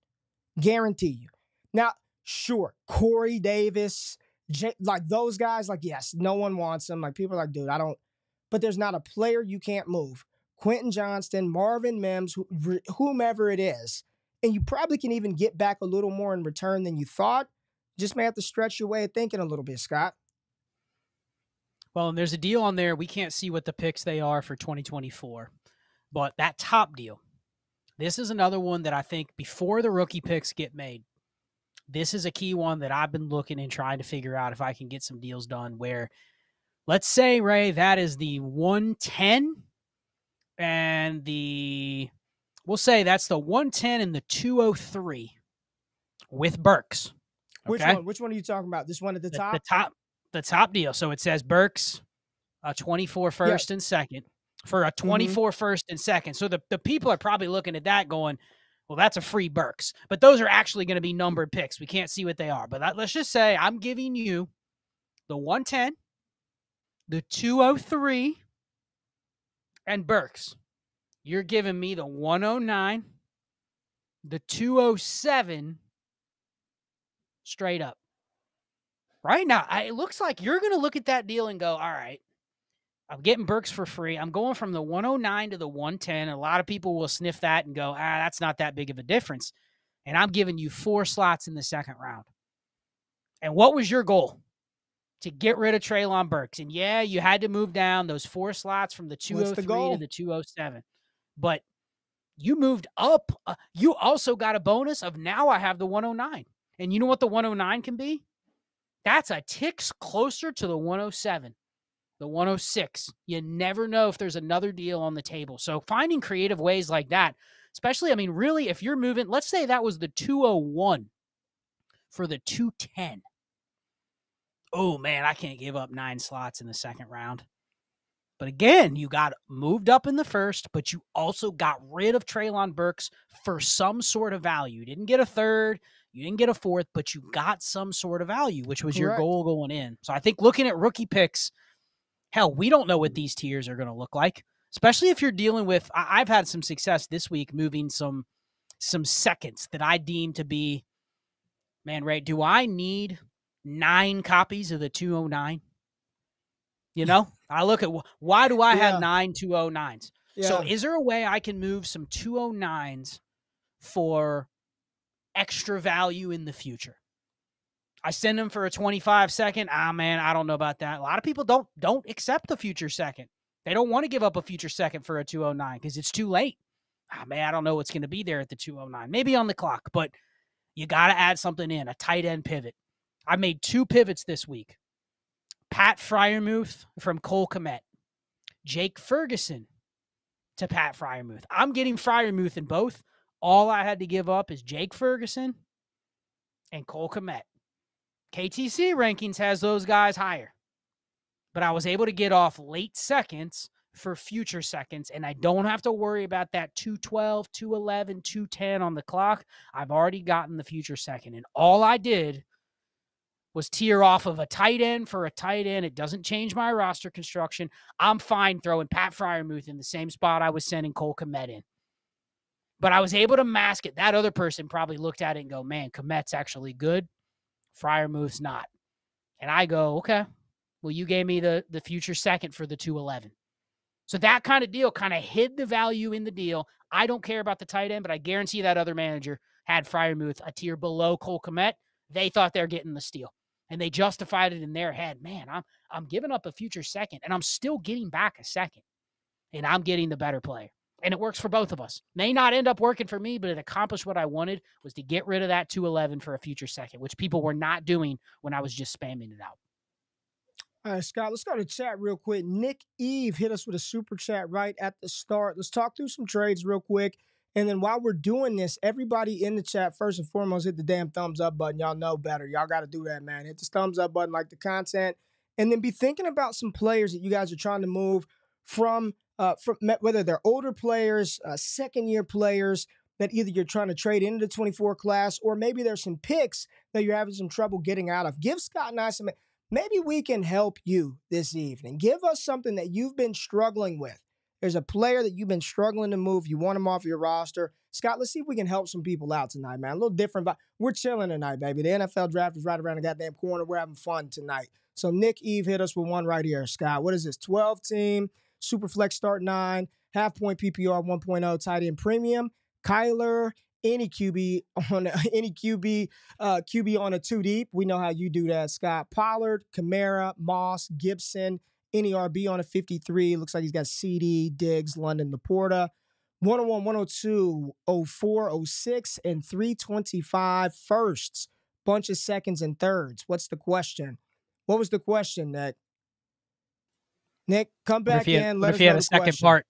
Guarantee you. Now, sure, Corey Davis, J- like those guys, like, yes, no one wants them. Like, people are like, dude, I don't, but there's not a player you can't move. Quentin Johnston, Marvin Mims, wh- whomever it is. And you probably can even get back a little more in return than you thought. Just may have to stretch your way of thinking a little bit, Scott. Well, and there's a deal on there. We can't see what the picks they are for 2024, but that top deal, this is another one that I think before the rookie picks get made, this is a key one that I've been looking and trying to figure out if I can get some deals done where let's say Ray that is the 110 and the we'll say that's the 110 and the 203 with Burks. Okay? Which one? Which one are you talking about? This one at the, the top? The top the top deal. So it says Burks a 24 first yeah. and second for a 24 mm-hmm. first and second. So the, the people are probably looking at that going, well, that's a free Burks. But those are actually going to be numbered picks. We can't see what they are. But that, let's just say I'm giving you the 110, the 203, and Burks. You're giving me the 109, the 207 straight up. Right now, I, it looks like you're going to look at that deal and go, all right, I'm getting Burks for free. I'm going from the 109 to the 110. A lot of people will sniff that and go, ah, that's not that big of a difference. And I'm giving you four slots in the second round. And what was your goal? To get rid of Treylon Burks. And yeah, you had to move down those four slots from the 203 the to the 207. But you moved up. Uh, you also got a bonus of now I have the 109. And you know what the 109 can be? That's a ticks closer to the 107. The 106. You never know if there's another deal on the table. So finding creative ways like that, especially, I mean, really, if you're moving, let's say that was the 201 for the 210. Oh man, I can't give up nine slots in the second round. But again, you got moved up in the first, but you also got rid of Treylon Burks for some sort of value. You didn't get a third, you didn't get a fourth, but you got some sort of value, which was Correct. your goal going in. So I think looking at rookie picks, hell, we don't know what these tiers are going to look like, especially if you're dealing with. I've had some success this week moving some some seconds that I deem to be, man, right? Do I need nine copies of the 209? You know, I look at why do I yeah. have nine 209s? Yeah. So is there a way I can move some 209s for extra value in the future? I send them for a 25 second. Ah man, I don't know about that. A lot of people don't don't accept the future second. They don't want to give up a future second for a 209 because it's too late. Ah man, I don't know what's going to be there at the 209. Maybe on the clock, but you got to add something in, a tight end pivot. I made two pivots this week. Pat Freiermuth from Cole Kmet, Jake Ferguson to Pat Freiermuth. I'm getting Freiermuth in both. All I had to give up is Jake Ferguson and Cole Kmet. KTC rankings has those guys higher, but I was able to get off late seconds for future seconds, and I don't have to worry about that 212, 211, 210 on the clock. I've already gotten the future second, and all I did was tear off of a tight end for a tight end. It doesn't change my roster construction. I'm fine throwing Pat Freiermuth in the same spot I was sending Cole Kmet in. But I was able to mask it. That other person probably looked at it and go, man, Kmet's actually good. Freiermuth's not. And I go, okay, well, you gave me the, the future second for the 211. So that kind of deal kind of hid the value in the deal. I don't care about the tight end, but I guarantee that other manager had Freiermuth a tier below Cole Kmet. They thought they're getting the steal and they justified it in their head. Man, I'm I'm giving up a future second and I'm still getting back a second. And I'm getting the better player. And it works for both of us. May not end up working for me, but it accomplished what I wanted was to get rid of that 211 for a future second, which people were not doing when I was just spamming it out. All right, Scott, let's go to chat real quick. Nick Eve hit us with a super chat right at the start. Let's talk through some trades real quick. And then while we're doing this, everybody in the chat, first and foremost, hit the damn thumbs up button. Y'all know better. Y'all got to do that, man. Hit the thumbs up button, like the content, and then be thinking about some players that you guys are trying to move from, uh, from whether they're older players, uh, second year players that either you're trying to trade into the 24 class, or maybe there's some picks that you're having some trouble getting out of. Give Scott and I some. Maybe we can help you this evening. Give us something that you've been struggling with there's a player that you've been struggling to move. You want him off your roster. Scott, let's see if we can help some people out tonight, man. A little different. But we're chilling tonight, baby. The NFL draft is right around the goddamn corner. We're having fun tonight. So Nick Eve hit us with one right here, Scott. What is this? 12 team, super flex start nine, half point PPR 1.0, tight end premium. Kyler, any QB on [laughs] any QB uh, QB on a two deep. We know how you do that, Scott. Pollard, Kamara, Moss, Gibson, any RB on a 53. Looks like he's got CD, Diggs, London, LaPorta. 101, 102, 04, 06, and 325 firsts. Bunch of seconds and thirds. What's the question? What was the question, Nick? Nick, come back in. Had, let if he had a second question. part?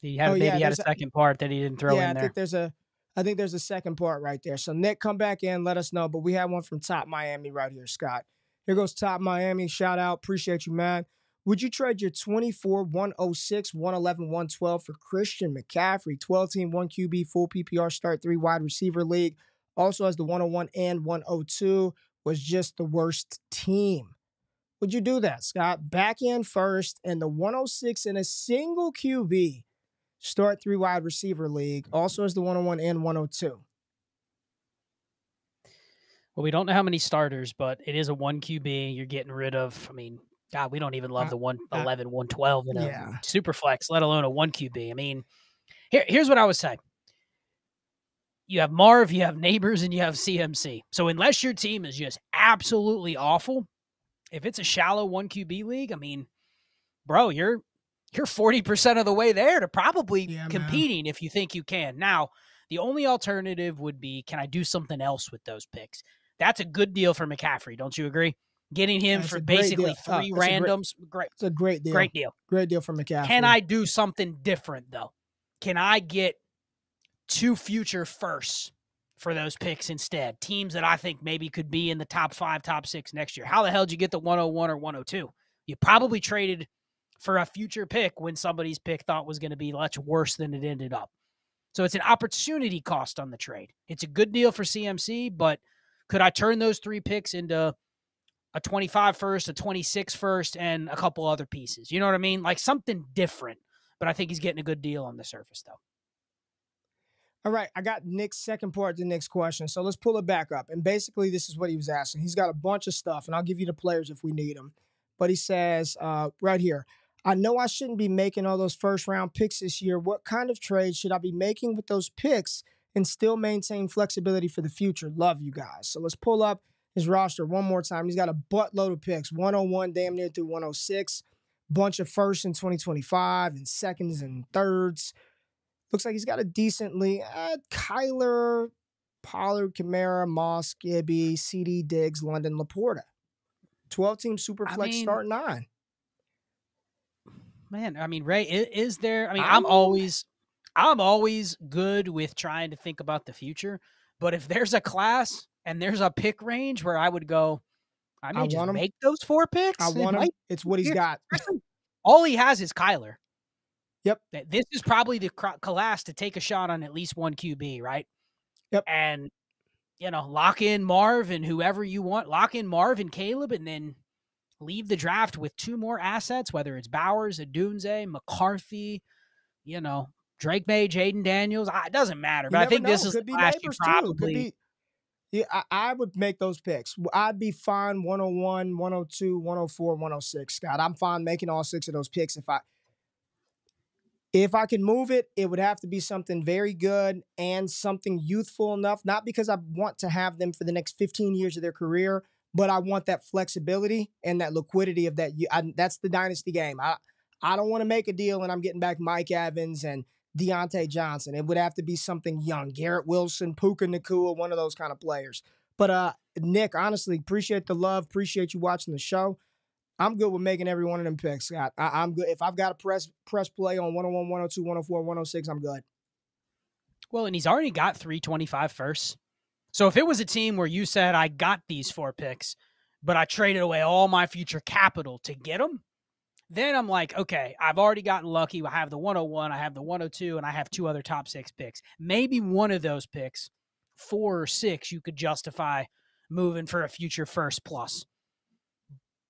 He had oh, maybe yeah, he had a second part that he didn't throw yeah, in there. I think there's a I think there's a second part right there. So Nick, come back in, let us know. But we have one from Top Miami right here, Scott. Here goes Top Miami. Shout out. Appreciate you, man. Would you trade your 24, 106, 111, 112 for Christian McCaffrey, 12 team, 1 QB, full PPR start, three wide receiver league? Also has the 101 and 102, was just the worst team. Would you do that, Scott? Back in first and the 106 in a single QB, start three wide receiver league. Also as the 101 and 102. Well, we don't know how many starters, but it is a one QB. You're getting rid of, I mean, God, we don't even love uh, the 111, uh, 112 in a yeah. super flex, let alone a one QB. I mean, here, here's what I would say. You have Marv, you have Nabers, and you have CMC. So unless your team is just absolutely awful, if it's a shallow one QB league, I mean, bro, you're you're 40% of the way there to probably yeah, competing man. if you think you can. Now, the only alternative would be can I do something else with those picks? That's a good deal for McCaffrey, don't you agree? Getting him That's for basically. Oh, three a great- uh, randoms, great, It's a great deal. great deal. Great deal for McCaffrey. Can I do something different though? Can I get two future firsts for those picks instead? Teams that I think maybe could be in the top five, top six next year. How the hell did you get the 101 or 102? You probably traded for a future pick when somebody's pick thought was going to be much worse than it ended up. So it's an opportunity cost on the trade. It's a good deal for CMC, but could I turn those three picks into a 25 first, a 26 first, and a couple other pieces? You know what I mean? Like something different. But I think he's getting a good deal on the surface, though. All right, I got Nick's second part the next question. So let's pull it back up. And basically, this is what he was asking. He's got a bunch of stuff, and I'll give you the players if we need them. But he says uh, right here, I know I shouldn't be making all those first round picks this year. What kind of trade should I be making with those picks and still maintain flexibility for the future? Love you guys. So let's pull up his roster one more time. He's got a buttload of picks 101 damn near through 106, bunch of firsts in 2025 and seconds and thirds. Looks like he's got a decently uh, Kyler, Pollard, Kamara, Moss, Gibby, CD, Diggs, London, LaPorta. 12 team super I flex mean- start nine. Man, I mean, Ray, is, is there? I mean, I I'm always, I'm always good with trying to think about the future. But if there's a class and there's a pick range where I would go, I may I just make those four picks. I want him. might It's what he's got. All he has is Kyler. Yep. This is probably the class to take a shot on at least one QB, right? Yep. And you know, lock in Marv and whoever you want. Lock in Marv and Caleb, and then leave the draft with two more assets, whether it's Bowers, Odunze, McCarthy, you know, Drake Maye, Jayden Daniels. Ah, it doesn't matter. But I think this is Could the be class you too. Probably. be. Yeah, I, I would make those picks. I'd be fine 101, 102, 104, 106, Scott. I'm fine making all six of those picks if I if I can move it, it would have to be something very good and something youthful enough. Not because I want to have them for the next 15 years of their career, but I want that flexibility and that liquidity of that. I, that's the dynasty game. I I don't want to make a deal and I'm getting back Mike Evans and Diontae Johnson. It would have to be something young, Garrett Wilson, Puka Nacua, one of those kind of players. But uh, Nick, honestly, appreciate the love, appreciate you watching the show. I'm good with making every one of them picks, Scott. I, I'm good. If I've got to press press play on 101, 102, 104, 106, I'm good. Well, and he's already got 325 firsts. So if it was a team where you said, I got these four picks, but I traded away all my future capital to get them, then I'm like, okay, I've already gotten lucky. I have the 101, I have the 102, and I have two other top six picks. Maybe one of those picks, four or six, you could justify moving for a future first plus.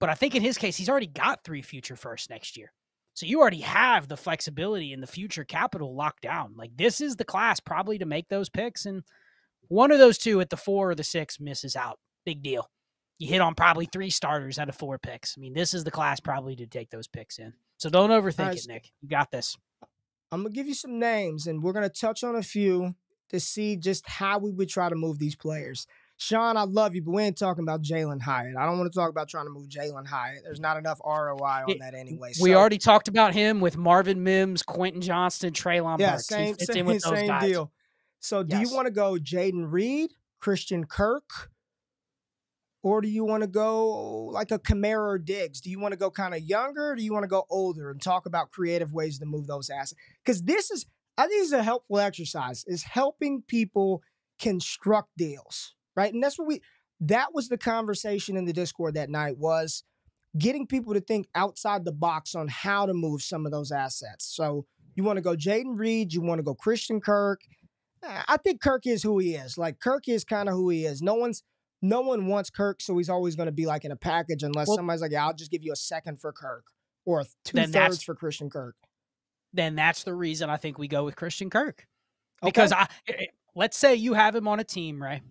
But I think in his case, he's already got three future firsts next year. So you already have the flexibility and the future capital locked down. Like this is the class probably to make those picks, and one of those two at the four or the six misses out. Big deal. You hit on probably three starters out of four picks. I mean, this is the class probably to take those picks in. So don't overthink Alright, it, Nick. You got this. I'm gonna give you some names, and we're gonna touch on a few to see just how we would try to move these players. Sean, I love you, but we ain't talking about Jalin Hyatt. I don't want to talk about trying to move Jalin Hyatt. There's not enough ROI on It- that anyway. we already talked about him with Marvin Mims, Quentin Johnston, Treylon yeah, Burks. Same same, in with [laughs] those same guys. deal. So, do Yes. you want to go Jayden Reed, Christian Kirk, or do you want to go like a Kamara or Diggs? Do you want to go kind of younger? Or do you want to go older and talk about creative ways to move those assets? Because this is, I think, this is a helpful exercise. Is helping people construct deals, right? And that's what we. That was the conversation in the Discord that night. Was getting people to think outside the box on how to move some of those assets. So you want to go Jayden Reed, you want to go Christian Kirk. Uh, I think Kirk is who he is. Like Kirk is kind of who he is. No one's no one wants Kirk, so he's always going to be like in a package unless Well- somebody's like, "Yeah, I'll just give you a second for Kirk or two thirds for Christian Kirk." Then that's the reason I think we go with Christian Kirk. Okay. Because I eh, eh, let's say you have him on a team, right?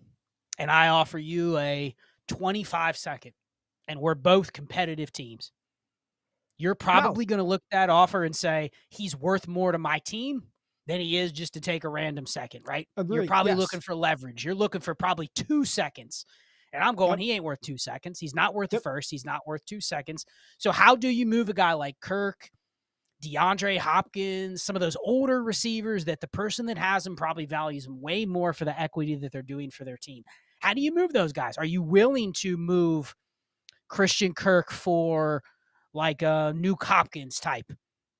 And I offer you a 25 second, and we're both competitive teams. You're probably going to look at that offer and say he's worth more to my team than he is just to take a random second, right? You're probably yes. looking for leverage. You're looking for probably two seconds. And I'm going, he ain't worth two seconds. He's not worth Yep. the first. He's not worth two seconds. So how do you move a guy like Kirk, DeAndre Hopkins, some of those older receivers that the person that has them probably values them way more for the equity that they're doing for their team? How do you move those guys? Are you willing to move Christian Kirk for like a new Hopkins type.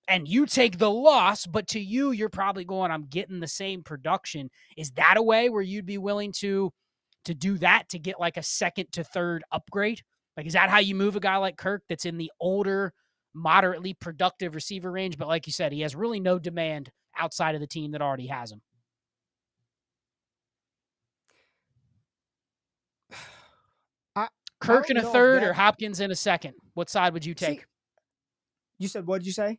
And you take the loss, but to you, you're probably going, I'm getting the same production. Is that a way where you'd be willing to to do that to get like a second to third upgrade? Like, is that how you move a guy like Kirk that's in the older, moderately productive receiver range? But like you said, he has really no demand outside of the team that already has him. Kirk in a third or Hopkins in a second? What side would you take? See, you said what did you say?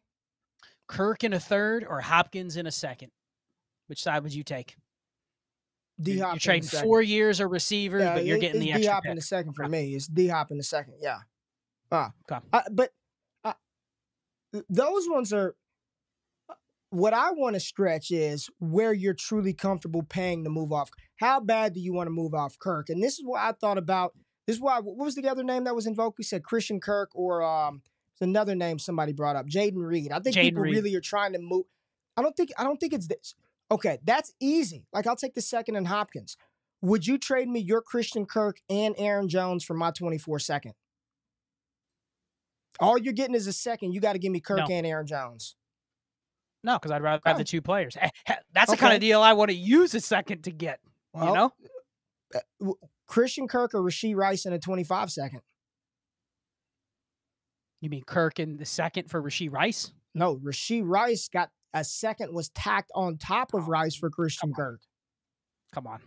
Kirk in a third or Hopkins in a second? Which side would you take? D Hop. You're trading four years of receivers, yeah, but you're getting the extra. D Hop in the second for me. It's D Hop in the second. Yeah. Uh, okay. But those ones are. What I want to stretch is where you're truly comfortable paying to move off. How bad do you want to move off Kirk? And this is what I thought about this is why. What was the other name that was invoked? We said Christian Kirk or um, another name somebody brought up, Jayden Reed. I think Jayden people Reed. really are trying to move. I don't think. I don't think it's this. Okay, that's easy. Like I'll take the second and Hopkins. Would you trade me your Christian Kirk and Aaron Jones for my 24 second? All you're getting is a second. You got to give me Kirk no. and Aaron Jones. No, because I'd rather have the two players. [laughs] That's okay. the kind of deal I want to use a second to get. Well, you know, uh, Christian Kirk or Rashee Rice in a 25 second. You mean Kirk in the second for Rashee Rice? No, Rashee Rice got a second was tacked on top of oh, Rice for Christian come Kirk. Come on.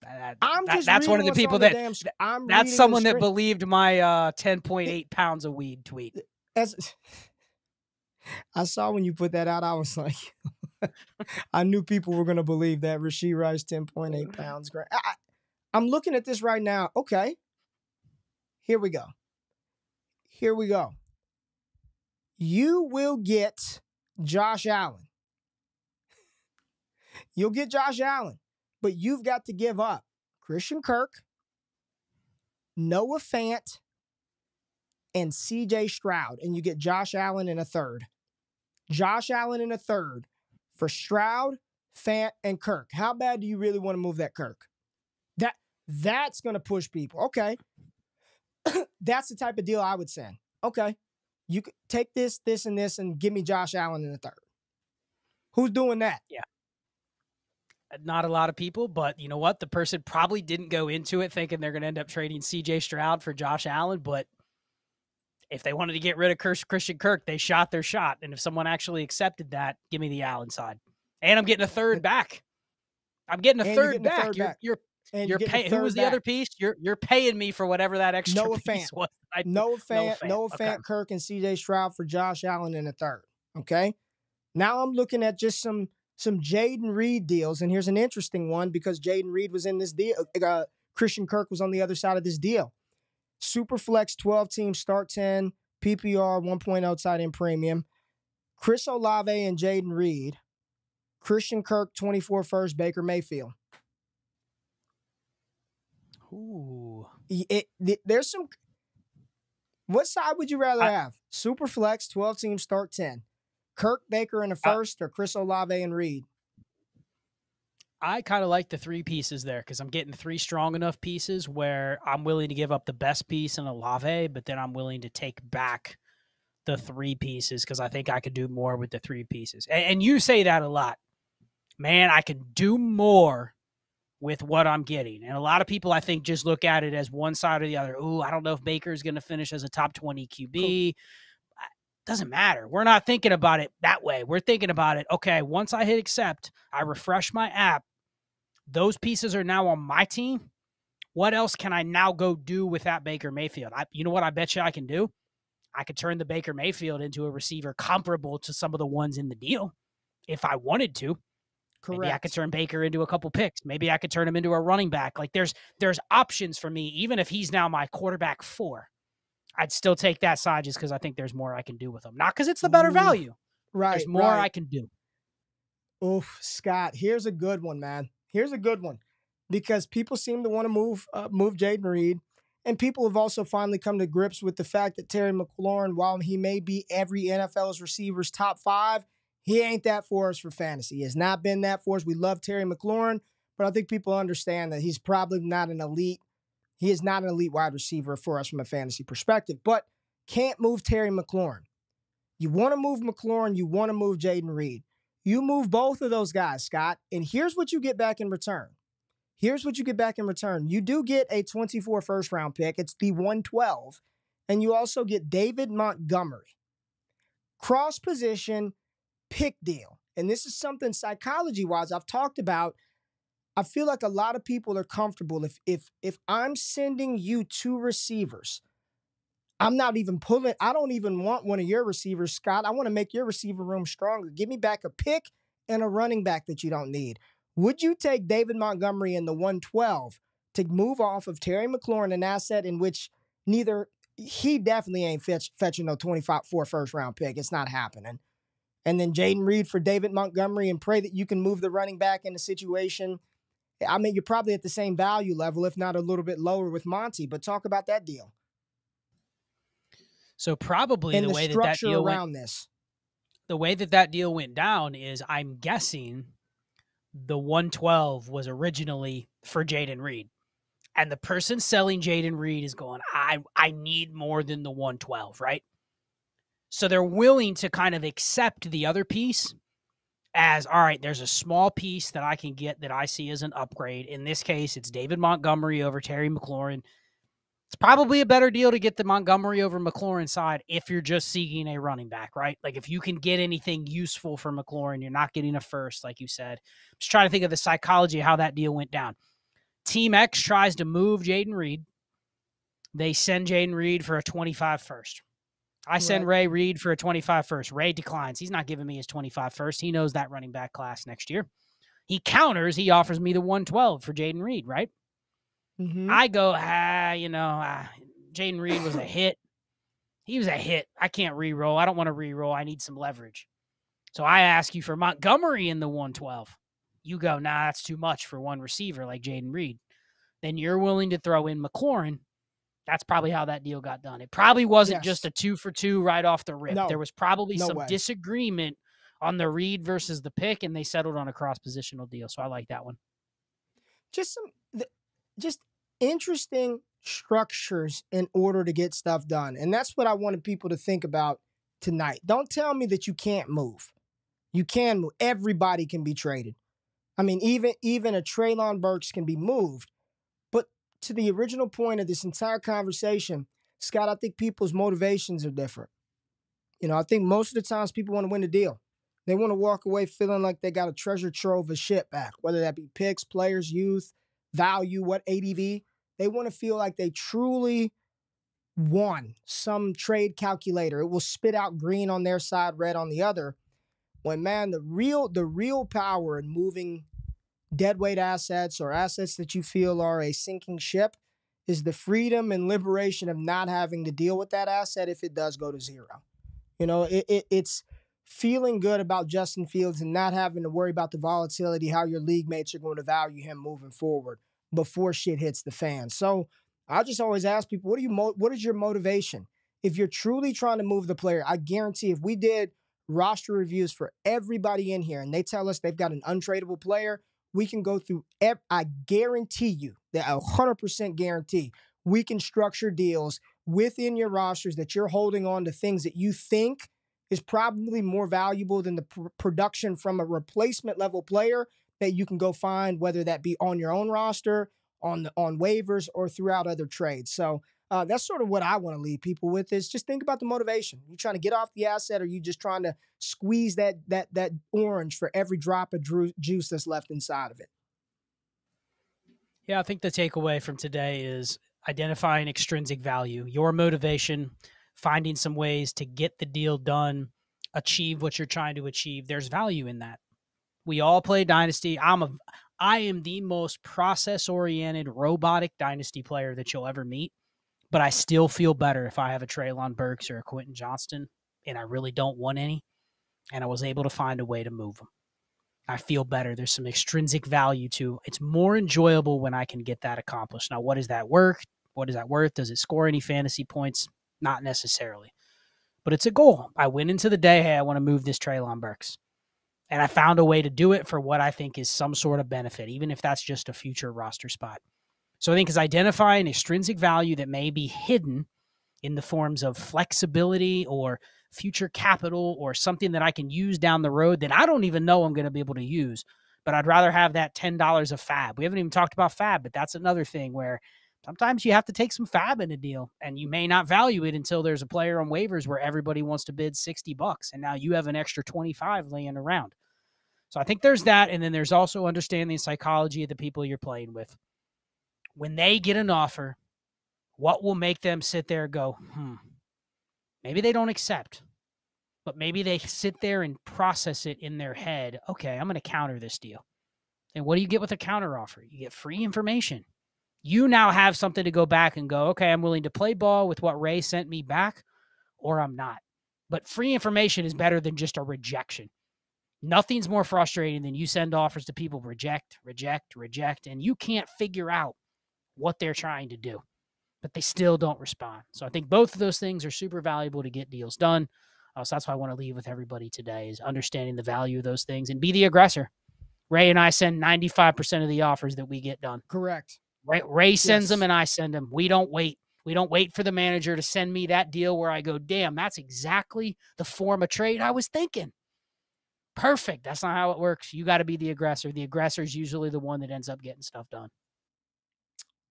That, I'm just that's one of the people that damn, I'm that's someone that believed my uh, 10.8 pounds of weed tweet. As [laughs] I saw when you put that out, I was like, [laughs] I knew people were going to believe that Rashee Rice 10.8 [laughs] pounds. I, I'm looking at this right now. Okay. Here we go. Here we go. You will get Josh Allen. You'll get Josh Allen, but you've got to give up Christian Kirk, Noah Fant, and CJ Stroud, and you get Josh Allen in a third. Josh Allen in a third for Stroud, Fant, and Kirk. How bad do you really want to move that Kirk? That that's going to push people. Okay. [coughs] That's the type of deal I would send. Okay. You could take this, this, and this, and give me Josh Allen in the third. Who's doing that? Yeah. Uh, not a lot of people, but you know what? The person probably didn't go into it thinking they're going to end up trading CJ Stroud for Josh Allen, but if they wanted to get rid of Christian Kirk, they shot their shot. And if someone actually accepted that, give me the Allen side. And I'm getting a third back. I'm getting a and third, back. Third you're, back. You're and you're paying. Who was the back. other piece? You're you're paying me for whatever that extra Noah piece Fant. was. I, Noah Fant, Noah Fant, Noah Fant okay. Kirk, and C.J. Stroud for Josh Allen in the third. Okay. Now I'm looking at just some some Jayden Reed deals, and here's an interesting one because Jayden Reed was in this deal. Uh, Christian Kirk was on the other side of this deal. Superflex 12 team start 10 PPR 1.0 tight end premium. Chris Olave and Jayden Reed. Christian Kirk 24 first Baker Mayfield. Ooh. It, it, there's some. What side would you rather I, have? Super flex, 12 teams, start 10. Kirk Baker in the first or Chris Olave and Reed? I kind of like the three pieces there because I'm getting three strong enough pieces where I'm willing to give up the best piece in Olave, but then I'm willing to take back the three pieces because I think I could do more with the three pieces. And, and you say that a lot. Man, I can do more with what I'm getting. And a lot of people, I think, just look at it as one side or the other. Ooh, I don't know if Baker is going to finish as a top 20 QB. Cool. Doesn't matter. We're not thinking about it that way. We're thinking about it, okay, once I hit accept, I refresh my app, those pieces are now on my team. What else can I now go do with that Baker Mayfield? I, you know what I bet you I can do? I could turn the Baker Mayfield into a receiver comparable to some of the ones in the deal if I wanted to. Correct. Maybe I could turn Baker into a couple picks. Maybe I could turn him into a running back. Like there's there's options for me, even if he's now my quarterback four. I'd still take that side just because I think there's more I can do with him. Not because it's the better value. Right. There's more right. I can do. Oof, Scott. Here's a good one, man. Here's a good one. Because people seem to want to move uh, move Jayden Reed. And people have also finally come to grips with the fact that Terry McLaurin, while he may be every NFL's receivers top five, he ain't that for us for fantasy. He has not been that for us. We love Terry McLaurin, but I think people understand that he's probably not an elite He is not an elite wide receiver for us from a fantasy perspective, but can't move Terry McLaurin. You want to move McLaurin, you want to move Jayden Reed. You move both of those guys, Scott, and here's what you get back in return. Here's what you get back in return. You do get a 24 first round pick. It's the 112. And you also get David Montgomery. Cross position pick deal. And this is something psychology wise I've talked about. I feel like a lot of people are comfortable if if if I'm sending you two receivers I'm not even pulling. I don't even want one of your receivers, Scott. I want to make your receiver room stronger. Give me back a pick and a running back that you don't need. Would you take David Montgomery in the 112 to move off of Terry McLaurin, an asset in which neither he definitely ain't fetch, fetching no 25 for first round pick. It's not happening. And then Jayden Reed for David Montgomery and pray that you can move the running back in the situation. I mean, you're probably at the same value level, if not a little bit lower with Monty, but talk about that deal. So probably and the, way that that structure deal around went, this. the way that that deal went down is I'm guessing the 112 was originally for Jayden Reed. And the person selling Jayden Reed is going, I I need more than the 112, right? So they're willing to kind of accept the other piece as all right, there's a small piece that I can get that I see as an upgrade. In this case, it's David Montgomery over Terry McLaurin. It's probably a better deal to get the Montgomery over McLaurin side if you're just seeking a running back, right? Like if you can get anything useful for McLaurin, you're not getting a first, like you said. I'm just trying to think of the psychology of how that deal went down. Team X tries to move Jayden Reed. They send Jayden Reed for a 25 first. I send Right. Ray Reed for a 25 first. Ray declines. He's not giving me his 25 first. He knows that running back class next year. He counters. He offers me the 112 for Jayden Reed, right? Mhm. I go, ah, you know, ah, Jayden Reed was a hit. He was a hit. I can't re-roll. I don't want to re-roll. I need some leverage. So I ask you for Montgomery in the 112. You go, nah, that's too much for one receiver like Jayden Reed. Then you're willing to throw in McLaurin. That's probably how that deal got done. It probably wasn't just a two for two right off the rip. No. There was probably No some way. disagreement on the read versus the pick, and they settled on a cross positional deal. So I like that one. just some just interesting structures in order to get stuff done and that's what i wanted people to think about tonight don't tell me that you can't move you can move everybody can be traded i mean even even a treylon burks can be moved to the original point of this entire conversation scott i think people's motivations are different you know i think most of the times people want to win the deal they want to walk away feeling like they got a treasure trove of shit back whether that be picks players youth value, what ADV. They want to feel like they truly won some trade calculator. It will spit out green on their side, red on the other. When man, the real the real power in moving deadweight assets or assets that you feel are a sinking ship is the freedom and liberation of not having to deal with that asset if it does go to zero. You know, it, it it's feeling good about Justin Fields and not having to worry about the volatility, how your league mates are going to value him moving forward before shit hits the fan. So I just always ask people, what do you mo- what is your motivation? If you're truly trying to move the player, I guarantee if we did roster reviews for everybody in here and they tell us they've got an untradeable player, we can go through I guarantee you that a hundred percent guarantee we can structure deals within your rosters that you're holding on to things that you think is probably more valuable than the pr- production from a replacement level player that you can go find, whether that be on your own roster, on the, on waivers, or throughout other trades. So uh, that's sort of what I want to leave people with: is just think about the motivation. You trying to get off the asset, or you just trying to squeeze that that that orange for every drop of dru- juice that's left inside of it. Yeah, I think the takeaway from today is identifying extrinsic value, your motivation, finding some ways to get the deal done, achieve what you're trying to achieve. There's value in that. We all play dynasty. I'm a I am the most process oriented robotic dynasty player that you'll ever meet, but I still feel better if I have a Treylon Burks or a Quentin Johnston and I really don't want any and I was able to find a way to move them. I feel better. There's some extrinsic value to it's more enjoyable when I can get that accomplished. Now, what is that worth? What is that worth? Does it score any fantasy points? Not necessarily. But it's a goal. I went into the day, hey, I want to move this Treylon Burks. And I found a way to do it for what I think is some sort of benefit, even if that's just a future roster spot. So I think is identifying extrinsic value that may be hidden in the forms of flexibility or future capital or something that I can use down the road that I don't even know I'm going to be able to use. But I'd rather have that $10 of FAAB. We haven't even talked about FAAB, but that's another thing where sometimes you have to take some FAAB in a deal and you may not value it until there's a player on waivers where everybody wants to bid 60 bucks and now you have an extra 25 laying around. So I think there's that. And then there's also understanding the psychology of the people you're playing with. When they get an offer, what will make them sit there and go, hmm, maybe they don't accept, but maybe they sit there and process it in their head. Okay, I'm going to counter this deal. And what do you get with a counter offer? You get free information. You now have something to go back and go, okay, I'm willing to play ball with what Ray sent me back, or I'm not. But free information is better than just a rejection. Nothing's more frustrating than you send offers to people reject, reject, reject, and you can't figure out what they're trying to do, but they still don't respond. So I think both of those things are super valuable to get deals done. Uh, so that's why I want to leave with everybody today is understanding the value of those things and be the aggressor. Ray and I send 95% of the offers that we get done. Correct. Ray, Ray sends yes. them and I send them. We don't wait. We don't wait for the manager to send me that deal where I go, damn, that's exactly the form of trade I was thinking. Perfect. That's not how it works. You got to be the aggressor. The aggressor is usually the one that ends up getting stuff done.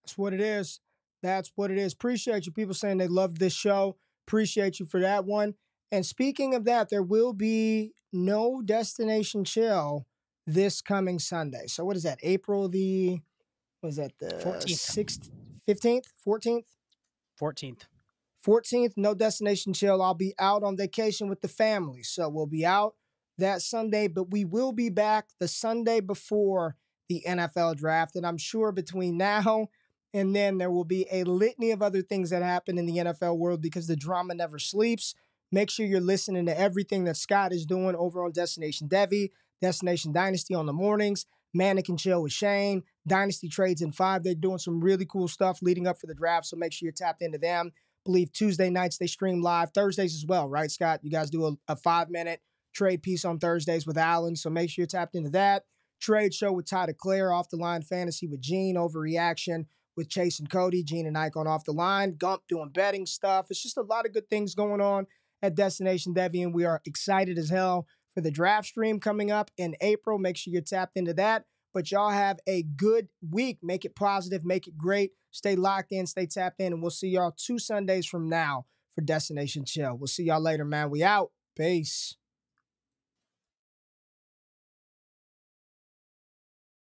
That's what it is. That's what it is. Appreciate you. People saying they love this show. Appreciate you for that one. And speaking of that, there will be no destination chill this coming Sunday. So what is that? April the was that the 14th, 15th, 14th? 14th. 14th, no destination chill. I'll be out on vacation with the family. So we'll be out that Sunday, but we will be back the Sunday before the NFL draft. And I'm sure between [laughs] now and then there will be a litany of other things that happen in the NFL world because the drama never sleeps. Make sure you're listening to everything that Scott is doing over on Destination Devy, Destination Dynasty on the mornings, Mannequin Chill with Shane, Dynasty Trades in Five. They're doing some really cool stuff leading up for the draft, so make sure you're tapped into them. I believe Tuesday nights they stream live, Thursdays as well, right, Scott? You guys do a, a five minute trade piece on Thursdays with Alan. So make sure you're tapped into that. Trade show with Ty DeClaire, off the line fantasy with Gene, overreaction with Chase and Cody, Gene and Ike on off the line, Gump doing betting stuff. It's just a lot of good things going on at Destination Devy, and we are excited as hell for the draft stream coming up in April. Make sure you're tapped into that. But y'all have a good week. Make it positive, make it great. Stay locked in, stay tapped in, and we'll see y'all two Sundays from now for Destination Chill. We'll see y'all later, man. We out. Peace.